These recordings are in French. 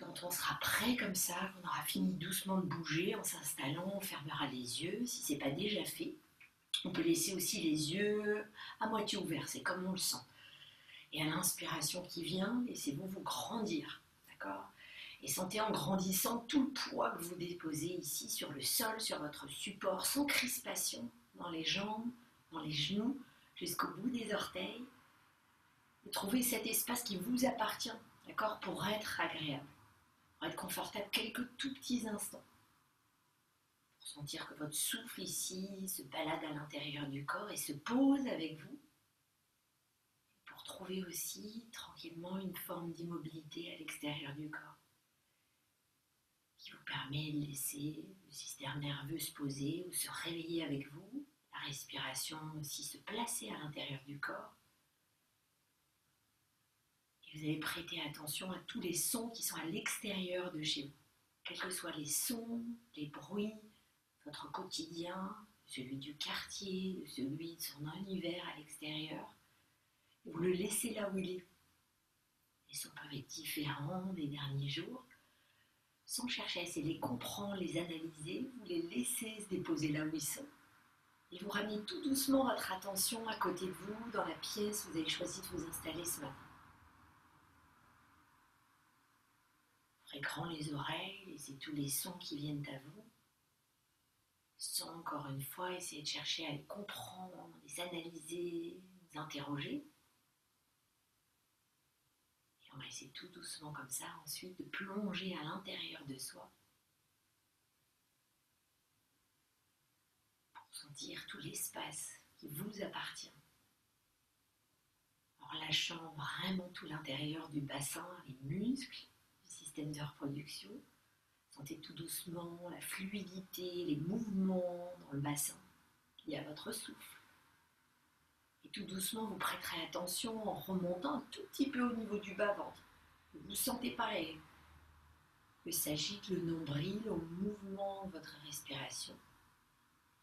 quand on sera prêt comme ça, qu'on aura fini doucement de bouger, en s'installant, on fermera les yeux si ce n'est pas déjà fait. On peut laisser aussi les yeux à moitié ouverts, c'est comme on le sent. Et à l'inspiration qui vient, laissez-vous vous grandir, d'accord? Et sentez en grandissant tout le poids que vous déposez ici sur le sol, sur votre support, sans crispation, dans les jambes, dans les genoux, jusqu'au bout des orteils. Et trouvez cet espace qui vous appartient, d'accord, pour être agréable, être confortable quelques tout petits instants sentir que votre souffle ici se balade à l'intérieur du corps et se pose avec vous. Pour trouver aussi tranquillement une forme d'immobilité à l'extérieur du corps qui vous permet de laisser le système nerveux se poser ou se réveiller avec vous, la respiration aussi se placer à l'intérieur du corps. Vous allez prêter attention à tous les sons qui sont à l'extérieur de chez vous, quels que soient les sons, les bruits, votre quotidien, celui du quartier, celui de son univers à l'extérieur. Vous le laissez là où il est. Les sons peuvent être différents des derniers jours. Sans chercher à essayer de les comprendre, les analyser, vous les laissez se déposer là où ils sont. Et vous ramenez tout doucement votre attention à côté de vous, dans la pièce où vous avez choisi de vous installer ce matin. Grand les oreilles, laissez tous les sons qui viennent à vous sans encore une fois essayer de chercher à les comprendre, les analyser, les interroger. Et on va essayer tout doucement comme ça ensuite de plonger à l'intérieur de soi pour sentir tout l'espace qui vous appartient. En relâchant vraiment tout l'intérieur du bassin, les muscles, de reproduction Sentez tout doucement la fluidité, les mouvements dans le bassin y a votre souffle. Et tout doucement, vous prêterez attention en remontant un tout petit peu au niveau du bas-ventre. Vous sentez pareil. Que s'agite le nombril au mouvement de votre respiration,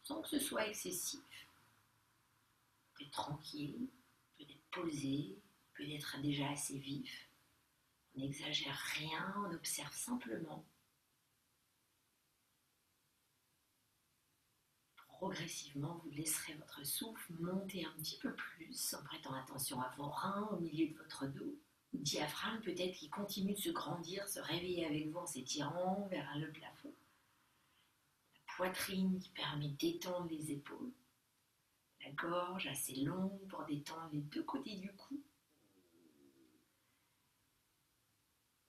sans que ce soit excessif. Peut-être tranquille, peut-être posé, peut-être déjà assez vif. N'exagère rien, on observe simplement progressivement, vous laisserez votre souffle monter un petit peu plus en prêtant attention à vos reins au milieu de votre dos. Le diaphragme peut-être qui continue de se grandir, se réveiller avec vous en s'étirant vers le plafond. La poitrine qui permet d'étendre les épaules. La gorge assez longue pour détendre les deux côtés du cou.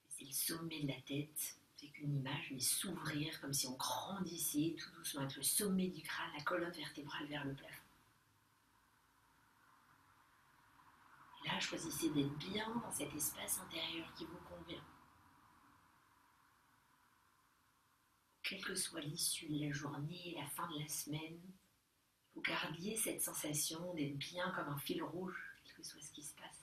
C'est le sommet de la tête c'est qu'une image mais s'ouvrir comme si on grandissait tout doucement avec le sommet du crâne, la colonne vertébrale vers le plafond. Et là, choisissez d'être bien dans cet espace intérieur qui vous convient. Quelle que soit l'issue de la journée, la fin de la semaine, vous gardiez cette sensation d'être bien comme un fil rouge, quel que soit ce qui se passe.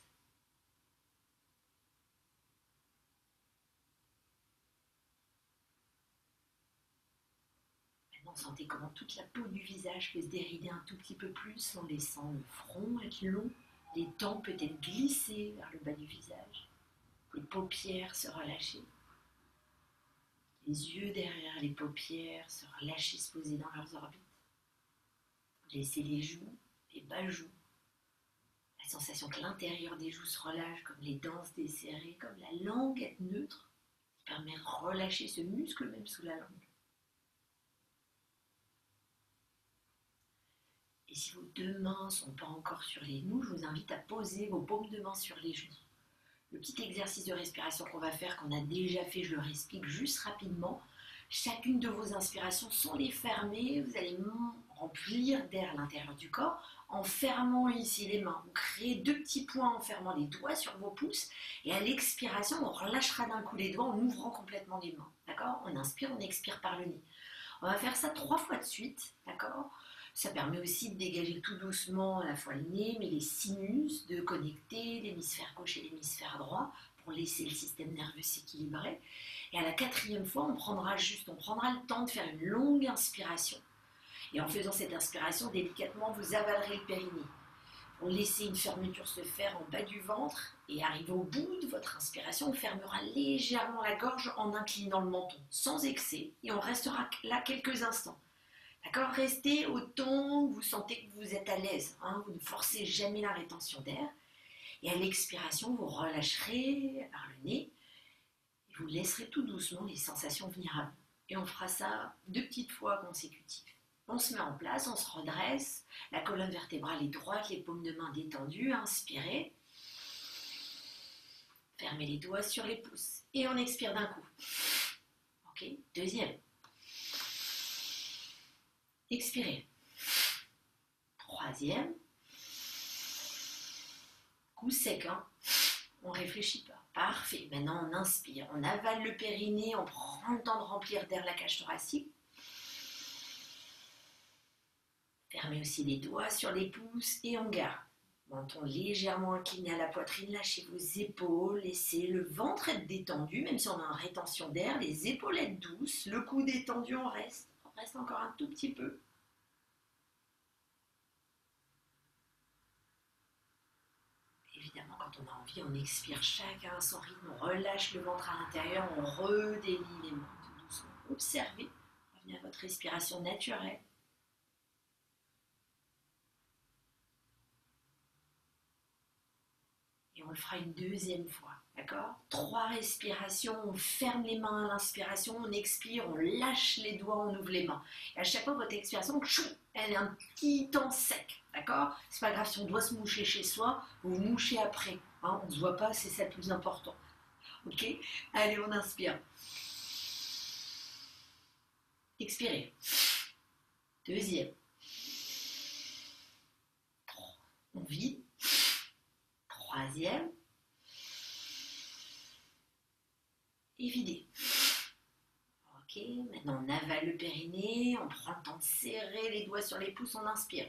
Sentez comment toute la peau du visage peut se dérider un tout petit peu plus en laissant le front être long, les dents peut-être glisser vers le bas du visage, les paupières se relâcher, les yeux derrière les paupières se relâcher, se poser dans leurs orbites. Laissez les joues, les bas joues, la sensation que l'intérieur des joues se relâche, comme les dents se desserrer, comme la langue être neutre, qui permet de relâcher ce muscle même sous la langue. Et si vos deux mains ne sont pas encore sur les genoux, je vous invite à poser vos paumes de main sur les genoux. Le petit exercice de respiration qu'on va faire, qu'on a déjà fait, je le réexplique juste rapidement. Chacune de vos inspirations, sans les fermer, vous allez remplir d'air l'intérieur du corps en fermant ici les mains. Vous créez deux petits points en fermant les doigts sur vos pouces et à l'expiration, on relâchera d'un coup les doigts en ouvrant complètement les mains. D'accord? On inspire, on expire par le nez. On va faire ça trois fois de suite. D'accord? Ça permet aussi de dégager tout doucement à la fois le nez, mais les sinus, de connecter l'hémisphère gauche et l'hémisphère droit pour laisser le système nerveux s'équilibrer. Et à la quatrième fois, on prendra juste, on prendra le temps de faire une longue inspiration. Et en faisant cette inspiration, délicatement, vous avalerez le périnée. Pour laisser une fermeture se faire en bas du ventre et arriver au bout de votre inspiration, on fermera légèrement la gorge en inclinant le menton, sans excès, et on restera là quelques instants. D'accord Restez au ton où vous sentez que vous êtes à l'aise. Hein. vous ne forcez jamais la rétention d'air. Et à l'expiration, vous relâcherez par le nez vous laisserez tout doucement les sensations venir à vous. Et on fera ça deux petites fois consécutives. On se met en place, on se redresse, la colonne vertébrale est droite, les paumes de main détendues, inspirez. Fermez les doigts sur les pouces et on expire d'un coup. Ok, deuxième. Expirez. Troisième. Coup sec, hein on réfléchit pas. Parfait. Maintenant, on inspire. On avale le périnée. On prend le temps de remplir d'air la cage thoracique. Fermez aussi les doigts sur les pouces et on garde. Menton légèrement incliné à la poitrine, lâchez vos épaules, laissez le ventre être détendu, même si on a une rétention d'air, les épaulettes douces, le cou détendu, on reste. On reste encore un tout petit peu. Évidemment, quand on a envie, on expire chacun à son rythme, on relâche le ventre à l'intérieur, on redélie les mains tout doucement. Observez, revenez à votre respiration naturelle. on le fera une deuxième fois. D'accord? Trois respirations, on ferme les mains à l'inspiration, on expire, on lâche les doigts, on ouvre les mains. Et à chaque fois, votre expiration, elle est un petit temps sec. D'accord? C'est pas grave si on doit se moucher chez soi, vous mouchez après. Hein, on ne se voit pas, c'est ça le plus important. Ok? Allez, on inspire. Expirez. Deuxième. On vide. Troisième. Et vider. Maintenant on avale le périnée, on prend le temps de serrer les doigts sur les pouces, on inspire.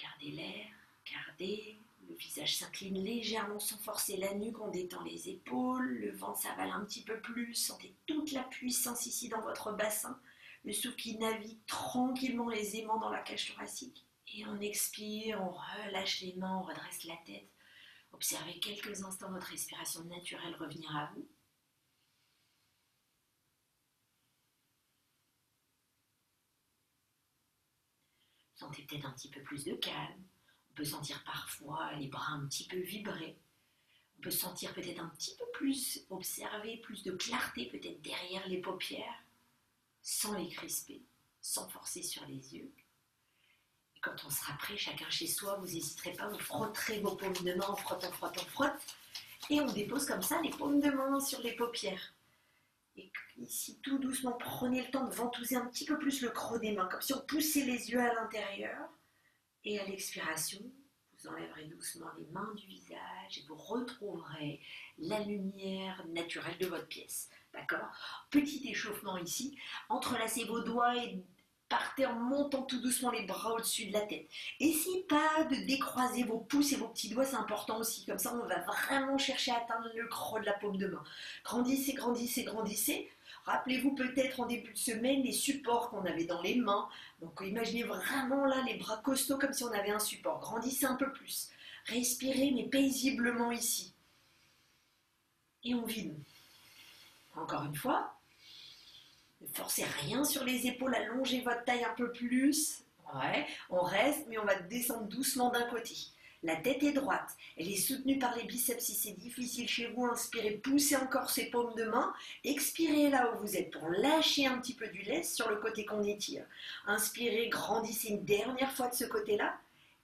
Gardez l'air, gardez. Le visage s'incline légèrement sans forcer la nuque, on détend les épaules, le ventre s'avale un petit peu plus, sentez toute la puissance ici dans votre bassin, le souffle qui navigue tranquillement les aimants dans la cage thoracique. Et on expire, on relâche les mains, on redresse la tête. Observez quelques instants votre respiration naturelle revenir à vous. Sentez peut-être un petit peu plus de calme. On peut sentir parfois les bras un petit peu vibrer. On peut sentir peut-être un petit peu plus, observer plus de clarté peut-être derrière les paupières, sans les crisper, sans forcer sur les yeux quand on sera prêt, chacun chez soi, vous n'hésiterez pas, vous frotterez vos paumes de main, on frotte, on frotte, on frotte. Et on dépose comme ça les paumes de main sur les paupières. Et ici, tout doucement, prenez le temps de ventouser un petit peu plus le creux des mains, comme si on poussait les yeux à l'intérieur. Et à l'expiration, vous enlèverez doucement les mains du visage et vous retrouverez la lumière naturelle de votre pièce. D'accord? Petit échauffement ici. Entrelacez vos doigts et partez en montant tout doucement les bras au-dessus de la tête. Essayez pas de décroiser vos pouces et vos petits doigts, c'est important aussi. Comme ça, on va vraiment chercher à atteindre le creux de la paume de main. Grandissez, grandissez, grandissez. Rappelez-vous peut-être en début de semaine les supports qu'on avait dans les mains. Donc imaginez vraiment là les bras costauds comme si on avait un support. Grandissez un peu plus. Respirez mais paisiblement ici. Et on vide. Encore une fois, ne forcez rien sur les épaules, allongez votre taille un peu plus. Ouais, on reste, mais on va descendre doucement d'un côté. La tête est droite, elle est soutenue par les biceps si c'est difficile chez vous. Inspirez, poussez encore ses paumes de main. Expirez là où vous êtes pour lâcher un petit peu du lait sur le côté qu'on étire. Inspirez, grandissez une dernière fois de ce côté-là.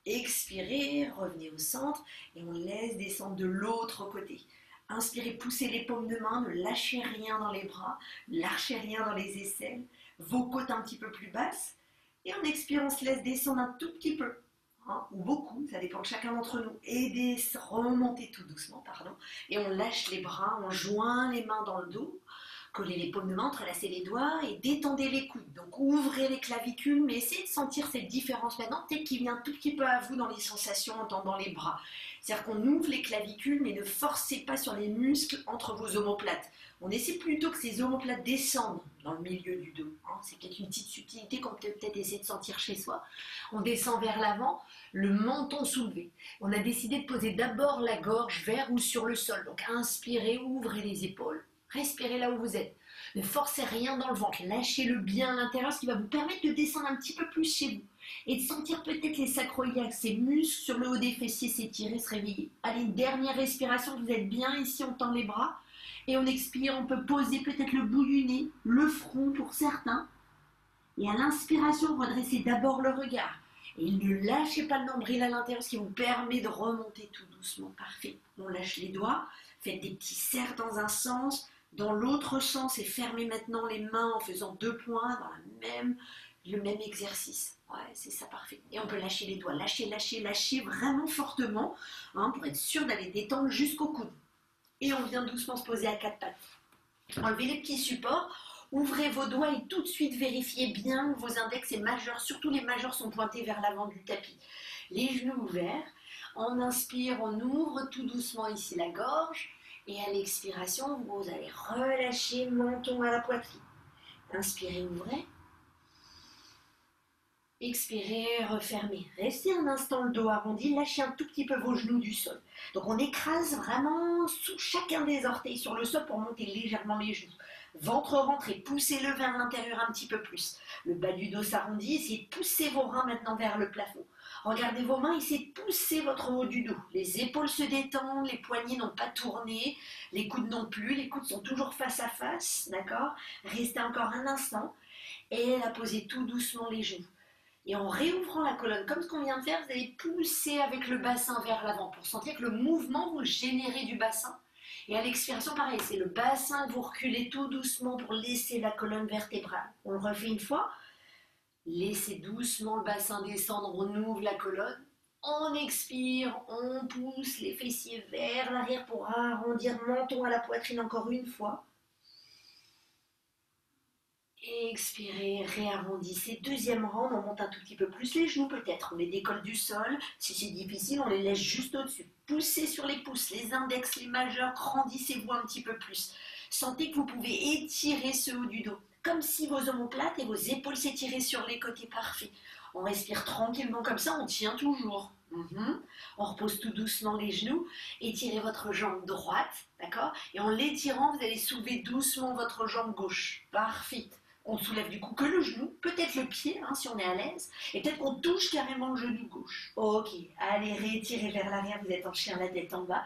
Expirez, revenez au centre et on laisse descendre de l'autre côté. Inspirez, poussez les paumes de main, ne lâchez rien dans les bras, ne lâchez rien dans les aisselles, vos côtes un petit peu plus basses. Et en expirant, on se laisse descendre un tout petit peu, hein, ou beaucoup, ça dépend de chacun d'entre nous. Et remonter tout doucement, pardon. Et on lâche les bras, on joint les mains dans le dos. Collez les paumes de main, entrelacez les doigts et détendez les coudes. Donc ouvrez les clavicules, mais essayez de sentir cette différence maintenant, peut-être qu'il vient un tout petit peu à vous dans les sensations en tendant les bras. C'est-à-dire qu'on ouvre les clavicules, mais ne forcez pas sur les muscles entre vos omoplates. On essaie plutôt que ces omoplates descendent dans le milieu du dos. Hein. C'est peut-être une petite subtilité qu'on peut peut-être essayer de sentir chez soi. On descend vers l'avant, le menton soulevé. On a décidé de poser d'abord la gorge vers ou sur le sol. Donc inspirez, ouvrez les épaules. Respirez là où vous êtes. Ne forcez rien dans le ventre. Lâchez-le bien à l'intérieur, ce qui va vous permettre de descendre un petit peu plus chez vous. Et de sentir peut-être les sacroiliacs, ces muscles sur le haut des fessiers s'étirer, se réveiller. Allez, dernière respiration, vous êtes bien ici, on tend les bras. Et on expire, on peut poser peut-être le bout du nez, le front pour certains. Et à l'inspiration, redressez d'abord le regard. Et ne lâchez pas le nombril à l'intérieur, ce qui vous permet de remonter tout doucement. Parfait. On lâche les doigts, faites des petits cercles dans un sens, dans l'autre sens et fermez maintenant les mains en faisant deux points dans le même exercice. Ouais, c'est ça, parfait. Et on peut lâcher les doigts, lâcher, lâcher, lâcher vraiment fortement hein, pour être sûr d'aller détendre jusqu'au coude. Et on vient doucement se poser à quatre pattes. Enlevez les petits supports, ouvrez vos doigts et tout de suite vérifiez bien vos index et majeurs, surtout les majeurs sont pointés vers l'avant du tapis. Les genoux ouverts. On inspire, on ouvre tout doucement ici la gorge. Et à l'expiration, vous allez relâcher menton à la poitrine. Inspirez, ouvrez. Expirez, refermez. Restez un instant le dos arrondi, lâchez un tout petit peu vos genoux du sol. Donc on écrase vraiment sous chacun des orteils sur le sol pour monter légèrement les genoux. Ventre rentré, poussez-le vers l'intérieur un petit peu plus. Le bas du dos s'arrondit, essayez de pousser vos reins maintenant vers le plafond. Regardez vos mains, essayez de pousser votre haut du dos. Les épaules se détendent, les poignets n'ont pas tourné, les coudes non plus, les coudes sont toujours face à face, d'accord? Restez encore un instant et la posez tout doucement les genoux. Et en réouvrant la colonne, comme ce qu'on vient de faire, vous allez pousser avec le bassin vers l'avant pour sentir que le mouvement vous générez du bassin. Et à l'expiration, pareil, c'est le bassin vous reculez tout doucement pour laisser la colonne vertébrale. On le refait une fois. Laissez doucement le bassin descendre, on ouvre la colonne. On expire, on pousse les fessiers vers l'arrière pour arrondir menton à la poitrine encore une fois. Expirez, réarrondissez. Deuxième rang, on monte un tout petit peu plus les genoux peut-être. On les décolle du sol. Si c'est difficile, on les laisse juste au-dessus. Poussez sur les pouces, les index, les majeurs, grandissez-vous un petit peu plus. Sentez que vous pouvez étirer ce haut du dos comme si vos omoplates et vos épaules s'étiraient sur les côtés. Parfait. On respire tranquillement comme ça, on tient toujours. Mhm. On repose tout doucement les genoux. Étirez votre jambe droite, d'accord? Et en l'étirant, vous allez soulever doucement votre jambe gauche. Parfait. On soulève du coup que le genou, peut-être le pied, hein, si on est à l'aise, et peut-être qu'on touche carrément le genou gauche. Ok, allez, rétirez vers l'arrière, vous êtes en chien, la tête en bas.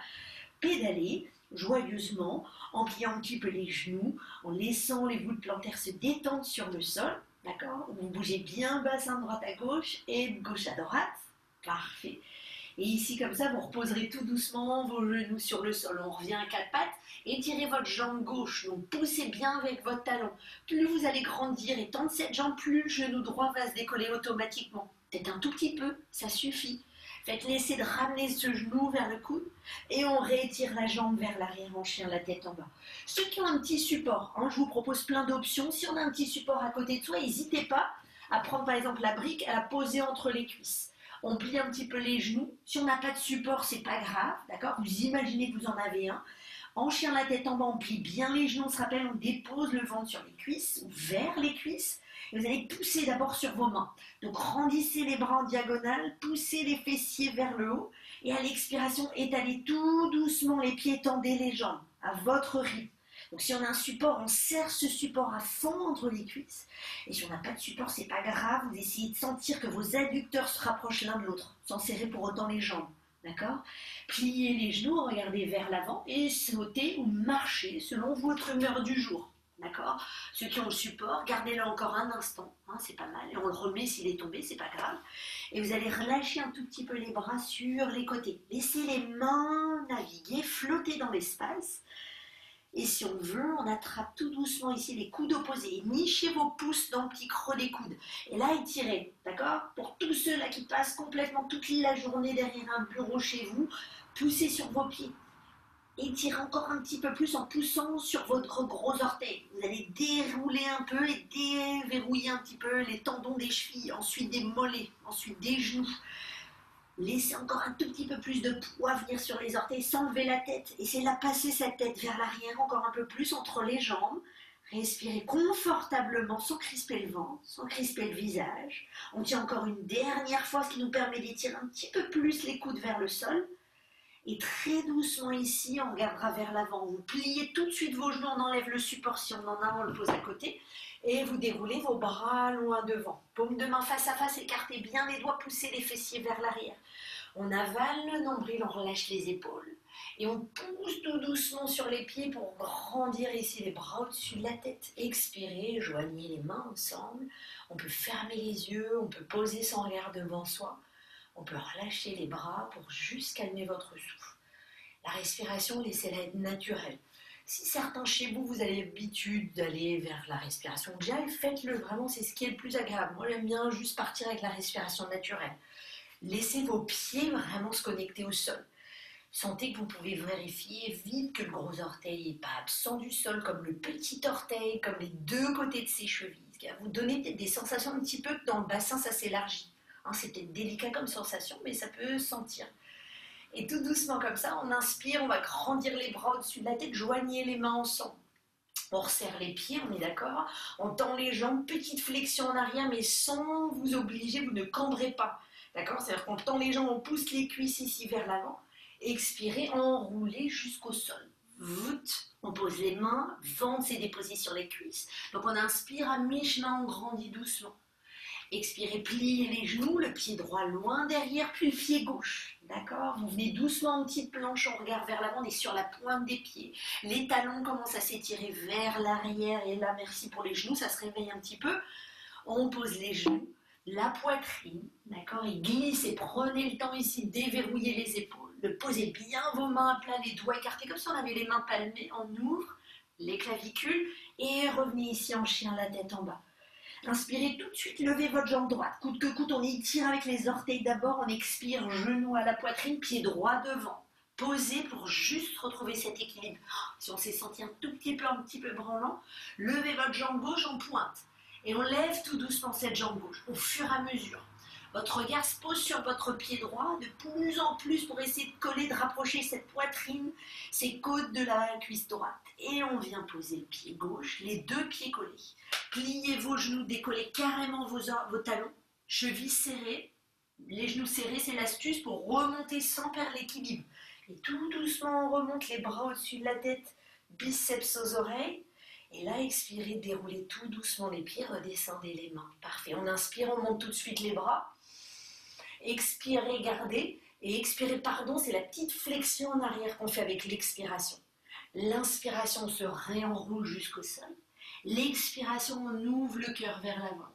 Pédalez joyeusement, en pliant un petit peu les genoux, en laissant les voûtes plantaires se détendre sur le sol. D'accord? Vous bougez bien bassin droite à gauche et gauche à droite. Parfait. Et ici, comme ça, vous reposerez tout doucement vos genoux sur le sol. On revient à quatre pattes. Étirez votre jambe gauche. Donc, poussez bien avec votre talon. Plus vous allez grandir et tendre cette jambe, plus le genou droit va se décoller automatiquement. Peut-être un tout petit peu, ça suffit. Faites l'essai de ramener ce genou vers le coude et on réétire la jambe vers l'arrière en chien, la tête en bas. Ceux qui ont un petit support, hein, je vous propose plein d'options. Si on a un petit support à côté de soi, n'hésitez pas à prendre par exemple la brique, à la poser entre les cuisses. On plie un petit peu les genoux. Si on n'a pas de support, c'est pas grave, d'accord? Vous imaginez que vous en avez un. Chien, la tête en bas, on plie bien les genoux. On se rappelle, on dépose le ventre sur les cuisses ou vers les cuisses vous allez pousser d'abord sur vos mains. Donc rendissez les bras en diagonale, poussez les fessiers vers le haut et à l'expiration, étalez tout doucement les pieds, tendez les jambes à votre rythme. Donc si on a un support, on serre ce support à fond entre les cuisses. Et si on n'a pas de support, c'est pas grave, vous essayez de sentir que vos adducteurs se rapprochent l'un de l'autre, sans serrer pour autant les jambes. D'accord? Pliez les genoux, regardez vers l'avant et sautez ou marchez selon votre humeur du jour. D'accord? Ceux qui ont le support, gardez-le encore un instant, hein, c'est pas mal. Et on le remet s'il est tombé, c'est pas grave. Et vous allez relâcher un tout petit peu les bras sur les côtés. Laissez les mains naviguer, flotter dans l'espace. Et si on veut, on attrape tout doucement ici les coudes opposés. Nichez vos pouces dans le petit creux des coudes. Et là, étirez, d'accord? Pour tous ceux là qui passent complètement toute la journée derrière un bureau chez vous, poussez sur vos pieds. Étirez encore un petit peu plus en poussant sur votre gros orteil. Vous allez dérouler un peu et déverrouiller un petit peu les tendons des chevilles, ensuite des mollets, ensuite des genoux. Laissez encore un tout petit peu plus de poids venir sur les orteils sans lever la tête. Essayez de passer cette tête vers l'arrière encore un peu plus entre les jambes. Respirez confortablement sans crisper le ventre, sans crisper le visage. On tient encore une dernière fois, ce qui nous permet d'étirer un petit peu plus les coudes vers le sol. Et très doucement ici, on regardera vers l'avant. Vous pliez tout de suite vos genoux, on enlève le support si on en a, on le pose à côté. Et vous déroulez vos bras loin devant. Paume de main face à face, écartez bien les doigts, poussez les fessiers vers l'arrière. On avale le nombril, on relâche les épaules. Et on pousse tout doucement sur les pieds pour grandir ici les bras au-dessus de la tête. Expirez, joignez les mains ensemble. On peut fermer les yeux, on peut poser son regard devant soi. On peut relâcher les bras pour juste calmer votre souffle. La respiration, laissez-la être naturelle. Si certains chez vous, vous avez l'habitude d'aller vers la respiration gel, faites-le vraiment, c'est ce qui est le plus agréable. Moi, j'aime bien juste partir avec la respiration naturelle. Laissez vos pieds vraiment se connecter au sol. Sentez que vous pouvez vérifier vite que le gros orteil n'est pas absent du sol, comme le petit orteil, comme les deux côtés de ses chevilles. Vous donner des sensations un petit peu que dans le bassin, ça s'élargit. Hein, c'est peut-être délicat comme sensation, mais ça peut sentir. Et tout doucement comme ça, on inspire, on va grandir les bras au-dessus de la tête, joignez les mains ensemble. On resserre les pieds, on est d'accord On tend les jambes, petite flexion en arrière, mais sans vous obliger, vous ne cambrez pas. D'accord? C'est-à-dire qu'on tend les jambes, on pousse les cuisses ici vers l'avant. Expirez, enroulez jusqu'au sol. On pose les mains, ventre s'est déposé sur les cuisses. Donc on inspire à mi-chemin, on grandit doucement. Expirez, pliez les genoux, le pied droit loin derrière, puis le pied gauche. D'accord? Vous venez doucement en petite planche, on regarde vers l'avant, on est sur la pointe des pieds. Les talons commencent à s'étirer vers l'arrière. Et là, merci pour les genoux, ça se réveille un petit peu. On pose les genoux, la poitrine, d'accord? Et glisse et prenez le temps ici de déverrouiller les épaules, de poser bien vos mains à plat, les doigts écartés, comme si on avait les mains palmées. On ouvre les clavicules et revenez ici en chien, la tête en bas. Inspirez tout de suite, levez votre jambe droite. Coûte que coûte, on étire avec les orteils d'abord, on expire, genou à la poitrine, pied droit devant. Posez pour juste retrouver cet équilibre. Si on s'est senti un tout petit peu, un petit peu branlant, levez votre jambe gauche en pointe. Et on lève tout doucement cette jambe gauche au fur et à mesure. Votre regard se pose sur votre pied droit de plus en plus pour essayer de coller, de rapprocher cette poitrine, ces côtes de la cuisse droite. Et on vient poser le pied gauche, les deux pieds collés. Pliez vos genoux, décollez carrément vos, talons, chevilles serrées. Les genoux serrés, c'est l'astuce pour remonter sans perdre l'équilibre. Et tout doucement, on remonte les bras au-dessus de la tête, biceps aux oreilles. Et là, expirez, déroulez tout doucement les pieds, redescendez les mains. Parfait. On inspire, on monte tout de suite les bras. Expirez, gardez. Et expirez, pardon, c'est la petite flexion en arrière qu'on fait avec l'expiration. L'inspiration se réenroule jusqu'au sol. L'expiration, on ouvre le cœur vers l'avant.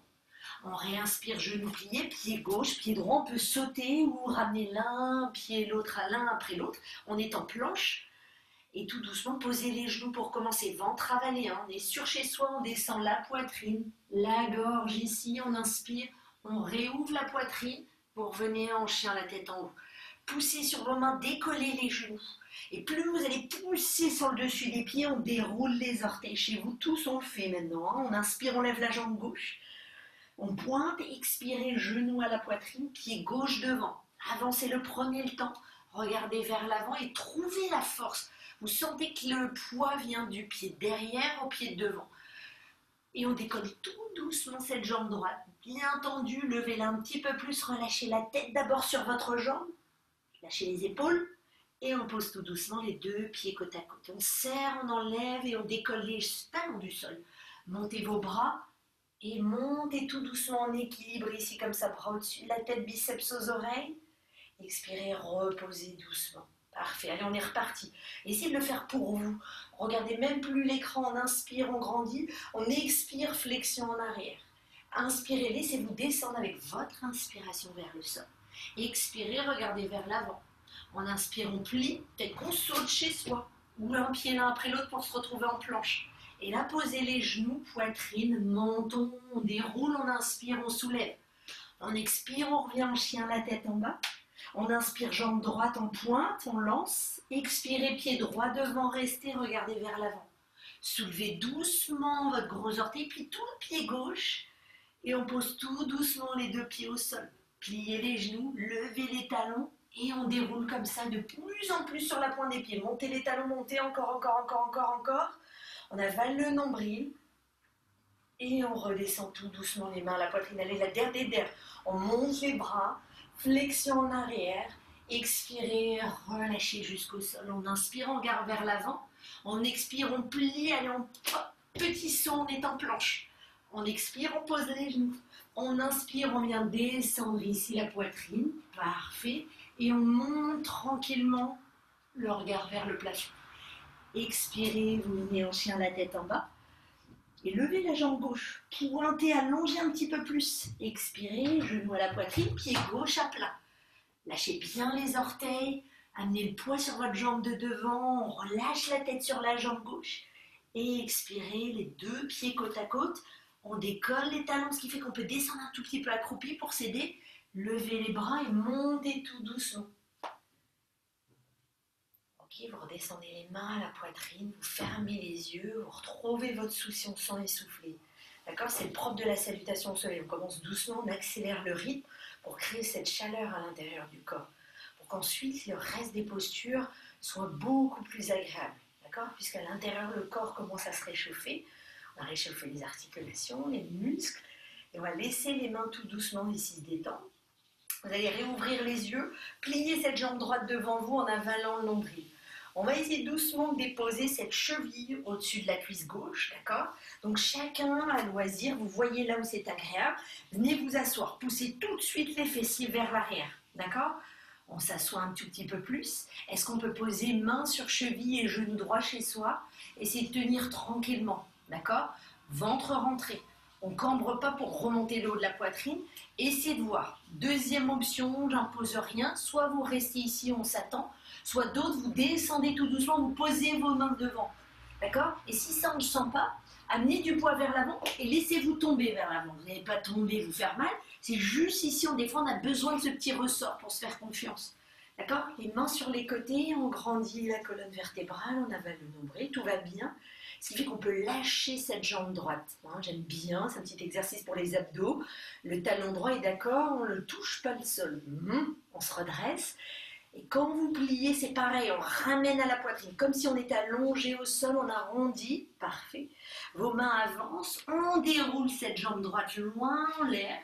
On réinspire, genou plié, pied gauche, pied droit. On peut sauter ou ramener l'un pied l'autre à l'un après l'autre. On est en planche. Et tout doucement, poser les genoux pour commencer. Ventre avalé. Hein. On est sur chez soi, on descend la poitrine, la gorge ici. On inspire, on réouvre la poitrine pour venir en chien la tête en haut. Poussez sur vos mains, décollez les genoux. Et plus vous allez pousser sur le dessus des pieds, on déroule les orteils. Chez vous, tous on le fait maintenant. Hein. On inspire, on lève la jambe gauche. On pointe, expirez, genou à la poitrine, pied gauche devant. Avancez le premier temps. Regardez vers l'avant et trouvez la force. Vous sentez que le poids vient du pied derrière au pied devant. Et on décolle tout doucement cette jambe droite, bien tendue, levez-la un petit peu plus, relâchez la tête d'abord sur votre jambe, lâchez les épaules, et on pose tout doucement les deux pieds côte à côte. On serre, on enlève et on décolle les talons du sol. Montez vos bras et montez tout doucement en équilibre ici comme ça, bras au-dessus de la tête, biceps aux oreilles. Expirez, reposez doucement. Parfait, allez, on est reparti. Essayez de le faire pour vous. Regardez même plus l'écran, on inspire, on grandit, on expire, flexion en arrière. Inspirez, laissez-vous descendre avec votre inspiration vers le sol. Expirez, regardez vers l'avant. On inspire, on plie, peut-être qu'on saute chez soi, ou un pied l'un après l'autre pour se retrouver en planche. Et là, posez les genoux, poitrine, menton, on déroule, on inspire, on soulève. On expire, on revient en chien, la tête en bas. On inspire jambe droite en pointe, on lance. Expirez pied droit devant, restez, regardez vers l'avant. Soulevez doucement votre gros orteil, puis tout le pied gauche. Et on pose tout doucement les deux pieds au sol. Pliez les genoux, levez les talons et on déroule comme ça de plus en plus sur la pointe des pieds. Montez les talons, montez encore, encore, encore, encore, encore. On avale le nombril et on redescend tout doucement les mains la poitrine. Allez, la der des der. On monte les bras, flexion en arrière. Expirez, relâchez jusqu'au sol. On inspire, on garde vers l'avant. On expire, on plie, allez, on petit saut, on est en planche. On expire, on pose les genoux. On inspire, on vient descendre ici la poitrine. Parfait. Et on monte tranquillement le regard vers le plafond. Expirez, vous venez en chien la tête en bas. Et levez la jambe gauche. Pointez, allongez un petit peu plus. Expirez, genou à la poitrine, pied gauche à plat. Lâchez bien les orteils. Amenez le poids sur votre jambe de devant. On relâche la tête sur la jambe gauche. Et expirez, les deux pieds côte à côte. On décolle les talons, ce qui fait qu'on peut descendre un tout petit peu accroupi pour s'aider. Levez les bras et montez tout doucement. Ok, vous redescendez les mains à la poitrine, vous fermez les yeux, vous retrouvez votre souci sans essoufflé. D'accord C'est le propre de la salutation au soleil. On commence doucement, on accélère le rythme pour créer cette chaleur à l'intérieur du corps. Pour qu'ensuite le reste des postures soit beaucoup plus agréable. Puisqu'à l'intérieur, le corps commence à se réchauffer. On va réchauffer les articulations, les muscles. Et on va laisser les mains tout doucement ici se détendre. Vous allez réouvrir les yeux, plier cette jambe droite devant vous en avalant le nombril. On va essayer doucement de déposer cette cheville au-dessus de la cuisse gauche, d'accord? Donc chacun à loisir, vous voyez là où c'est agréable. Venez vous asseoir, poussez tout de suite les fessiers vers l'arrière, d'accord? On s'assoit un tout petit peu plus. Est-ce qu'on peut poser main sur cheville et genou droit chez soi? Essayez de tenir tranquillement, d'accord? Ventre rentré. On cambre pas pour remonter le haut de la poitrine. Essayez de voir. Deuxième option, j'impose rien. Soit vous restez ici, on s'attend. Soit d'autres, vous descendez tout doucement, vous posez vos mains devant. D'accord? Et si ça, on ne sent pas, amenez du poids vers l'avant et laissez-vous tomber vers l'avant. Vous n'allez pas tomber, vous faire mal. C'est juste ici, on défend, on a besoin de ce petit ressort pour se faire confiance. D'accord? Les mains sur les côtés, on grandit la colonne vertébrale, on avale le nombril, tout va bien. Ce qui fait qu'on peut lâcher cette jambe droite. Hein, j'aime bien, c'est un petit exercice pour les abdos. Le talon droit est d'accord, on ne touche pas le sol. Hum, on se redresse. Et quand vous pliez, c'est pareil, on ramène à la poitrine, comme si on était allongé au sol, on arrondit, parfait. Vos mains avancent, on déroule cette jambe droite loin en l'air,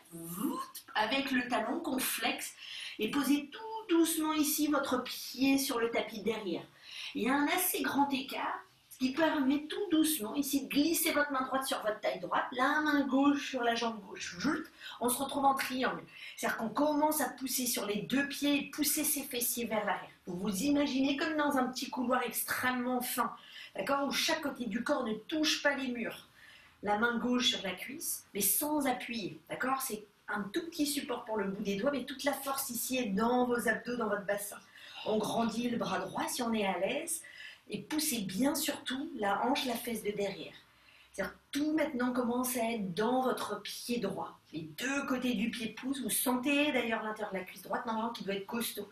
avec le talon qu'on flexe, et posez tout doucement ici votre pied sur le tapis derrière. Il y a un assez grand écart qui permet tout doucement ici de glisser votre main droite sur votre taille droite, la main gauche sur la jambe gauche. On se retrouve en triangle. C'est-à-dire qu'on commence à pousser sur les deux pieds et pousser ses fessiers vers l'arrière. Vous vous imaginez comme dans un petit couloir extrêmement fin, d'accord, où chaque côté du corps ne touche pas les murs. La main gauche sur la cuisse, mais sans appuyer, d'accord C'est un tout petit support pour le bout des doigts, mais toute la force ici est dans vos abdos, dans votre bassin. On grandit le bras droit si on est à l'aise et poussez bien surtout la hanche, la fesse de derrière. C'est-à-dire tout maintenant commence à être dans votre pied droit. Les deux côtés du pied poussent. Vous sentez d'ailleurs l'intérieur de la cuisse droite normalement qui doit être costaud.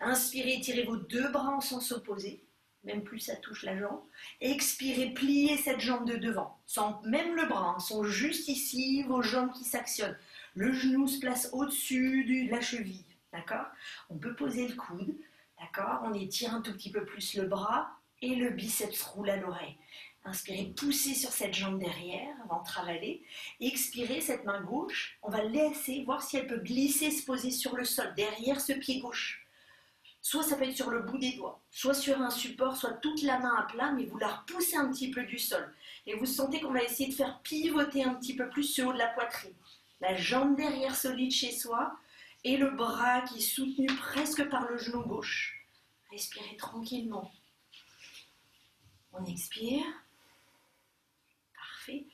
Inspirez, tirez vos deux bras en sens opposé. Même plus ça touche la jambe. Expirez, pliez cette jambe de devant. Sans même le bras, hein, sont juste ici vos jambes qui s'actionnent. Le genou se place au-dessus de la cheville. D'accord? On peut poser le coude. D'accord? On étire un tout petit peu plus le bras et le biceps roule à l'oreille. Inspirez, poussez sur cette jambe derrière, ventre avalé. Expirez cette main gauche. On va laisser voir si elle peut glisser, se poser sur le sol, derrière ce pied gauche. Soit ça peut être sur le bout des doigts, soit sur un support, soit toute la main à plat, mais vous la repoussez un petit peu du sol. Et vous sentez qu'on va essayer de faire pivoter un petit peu plus ce haut de la poitrine. La jambe derrière solide chez soi et le bras qui est soutenu presque par le genou gauche. Respirez tranquillement. On expire. Parfait.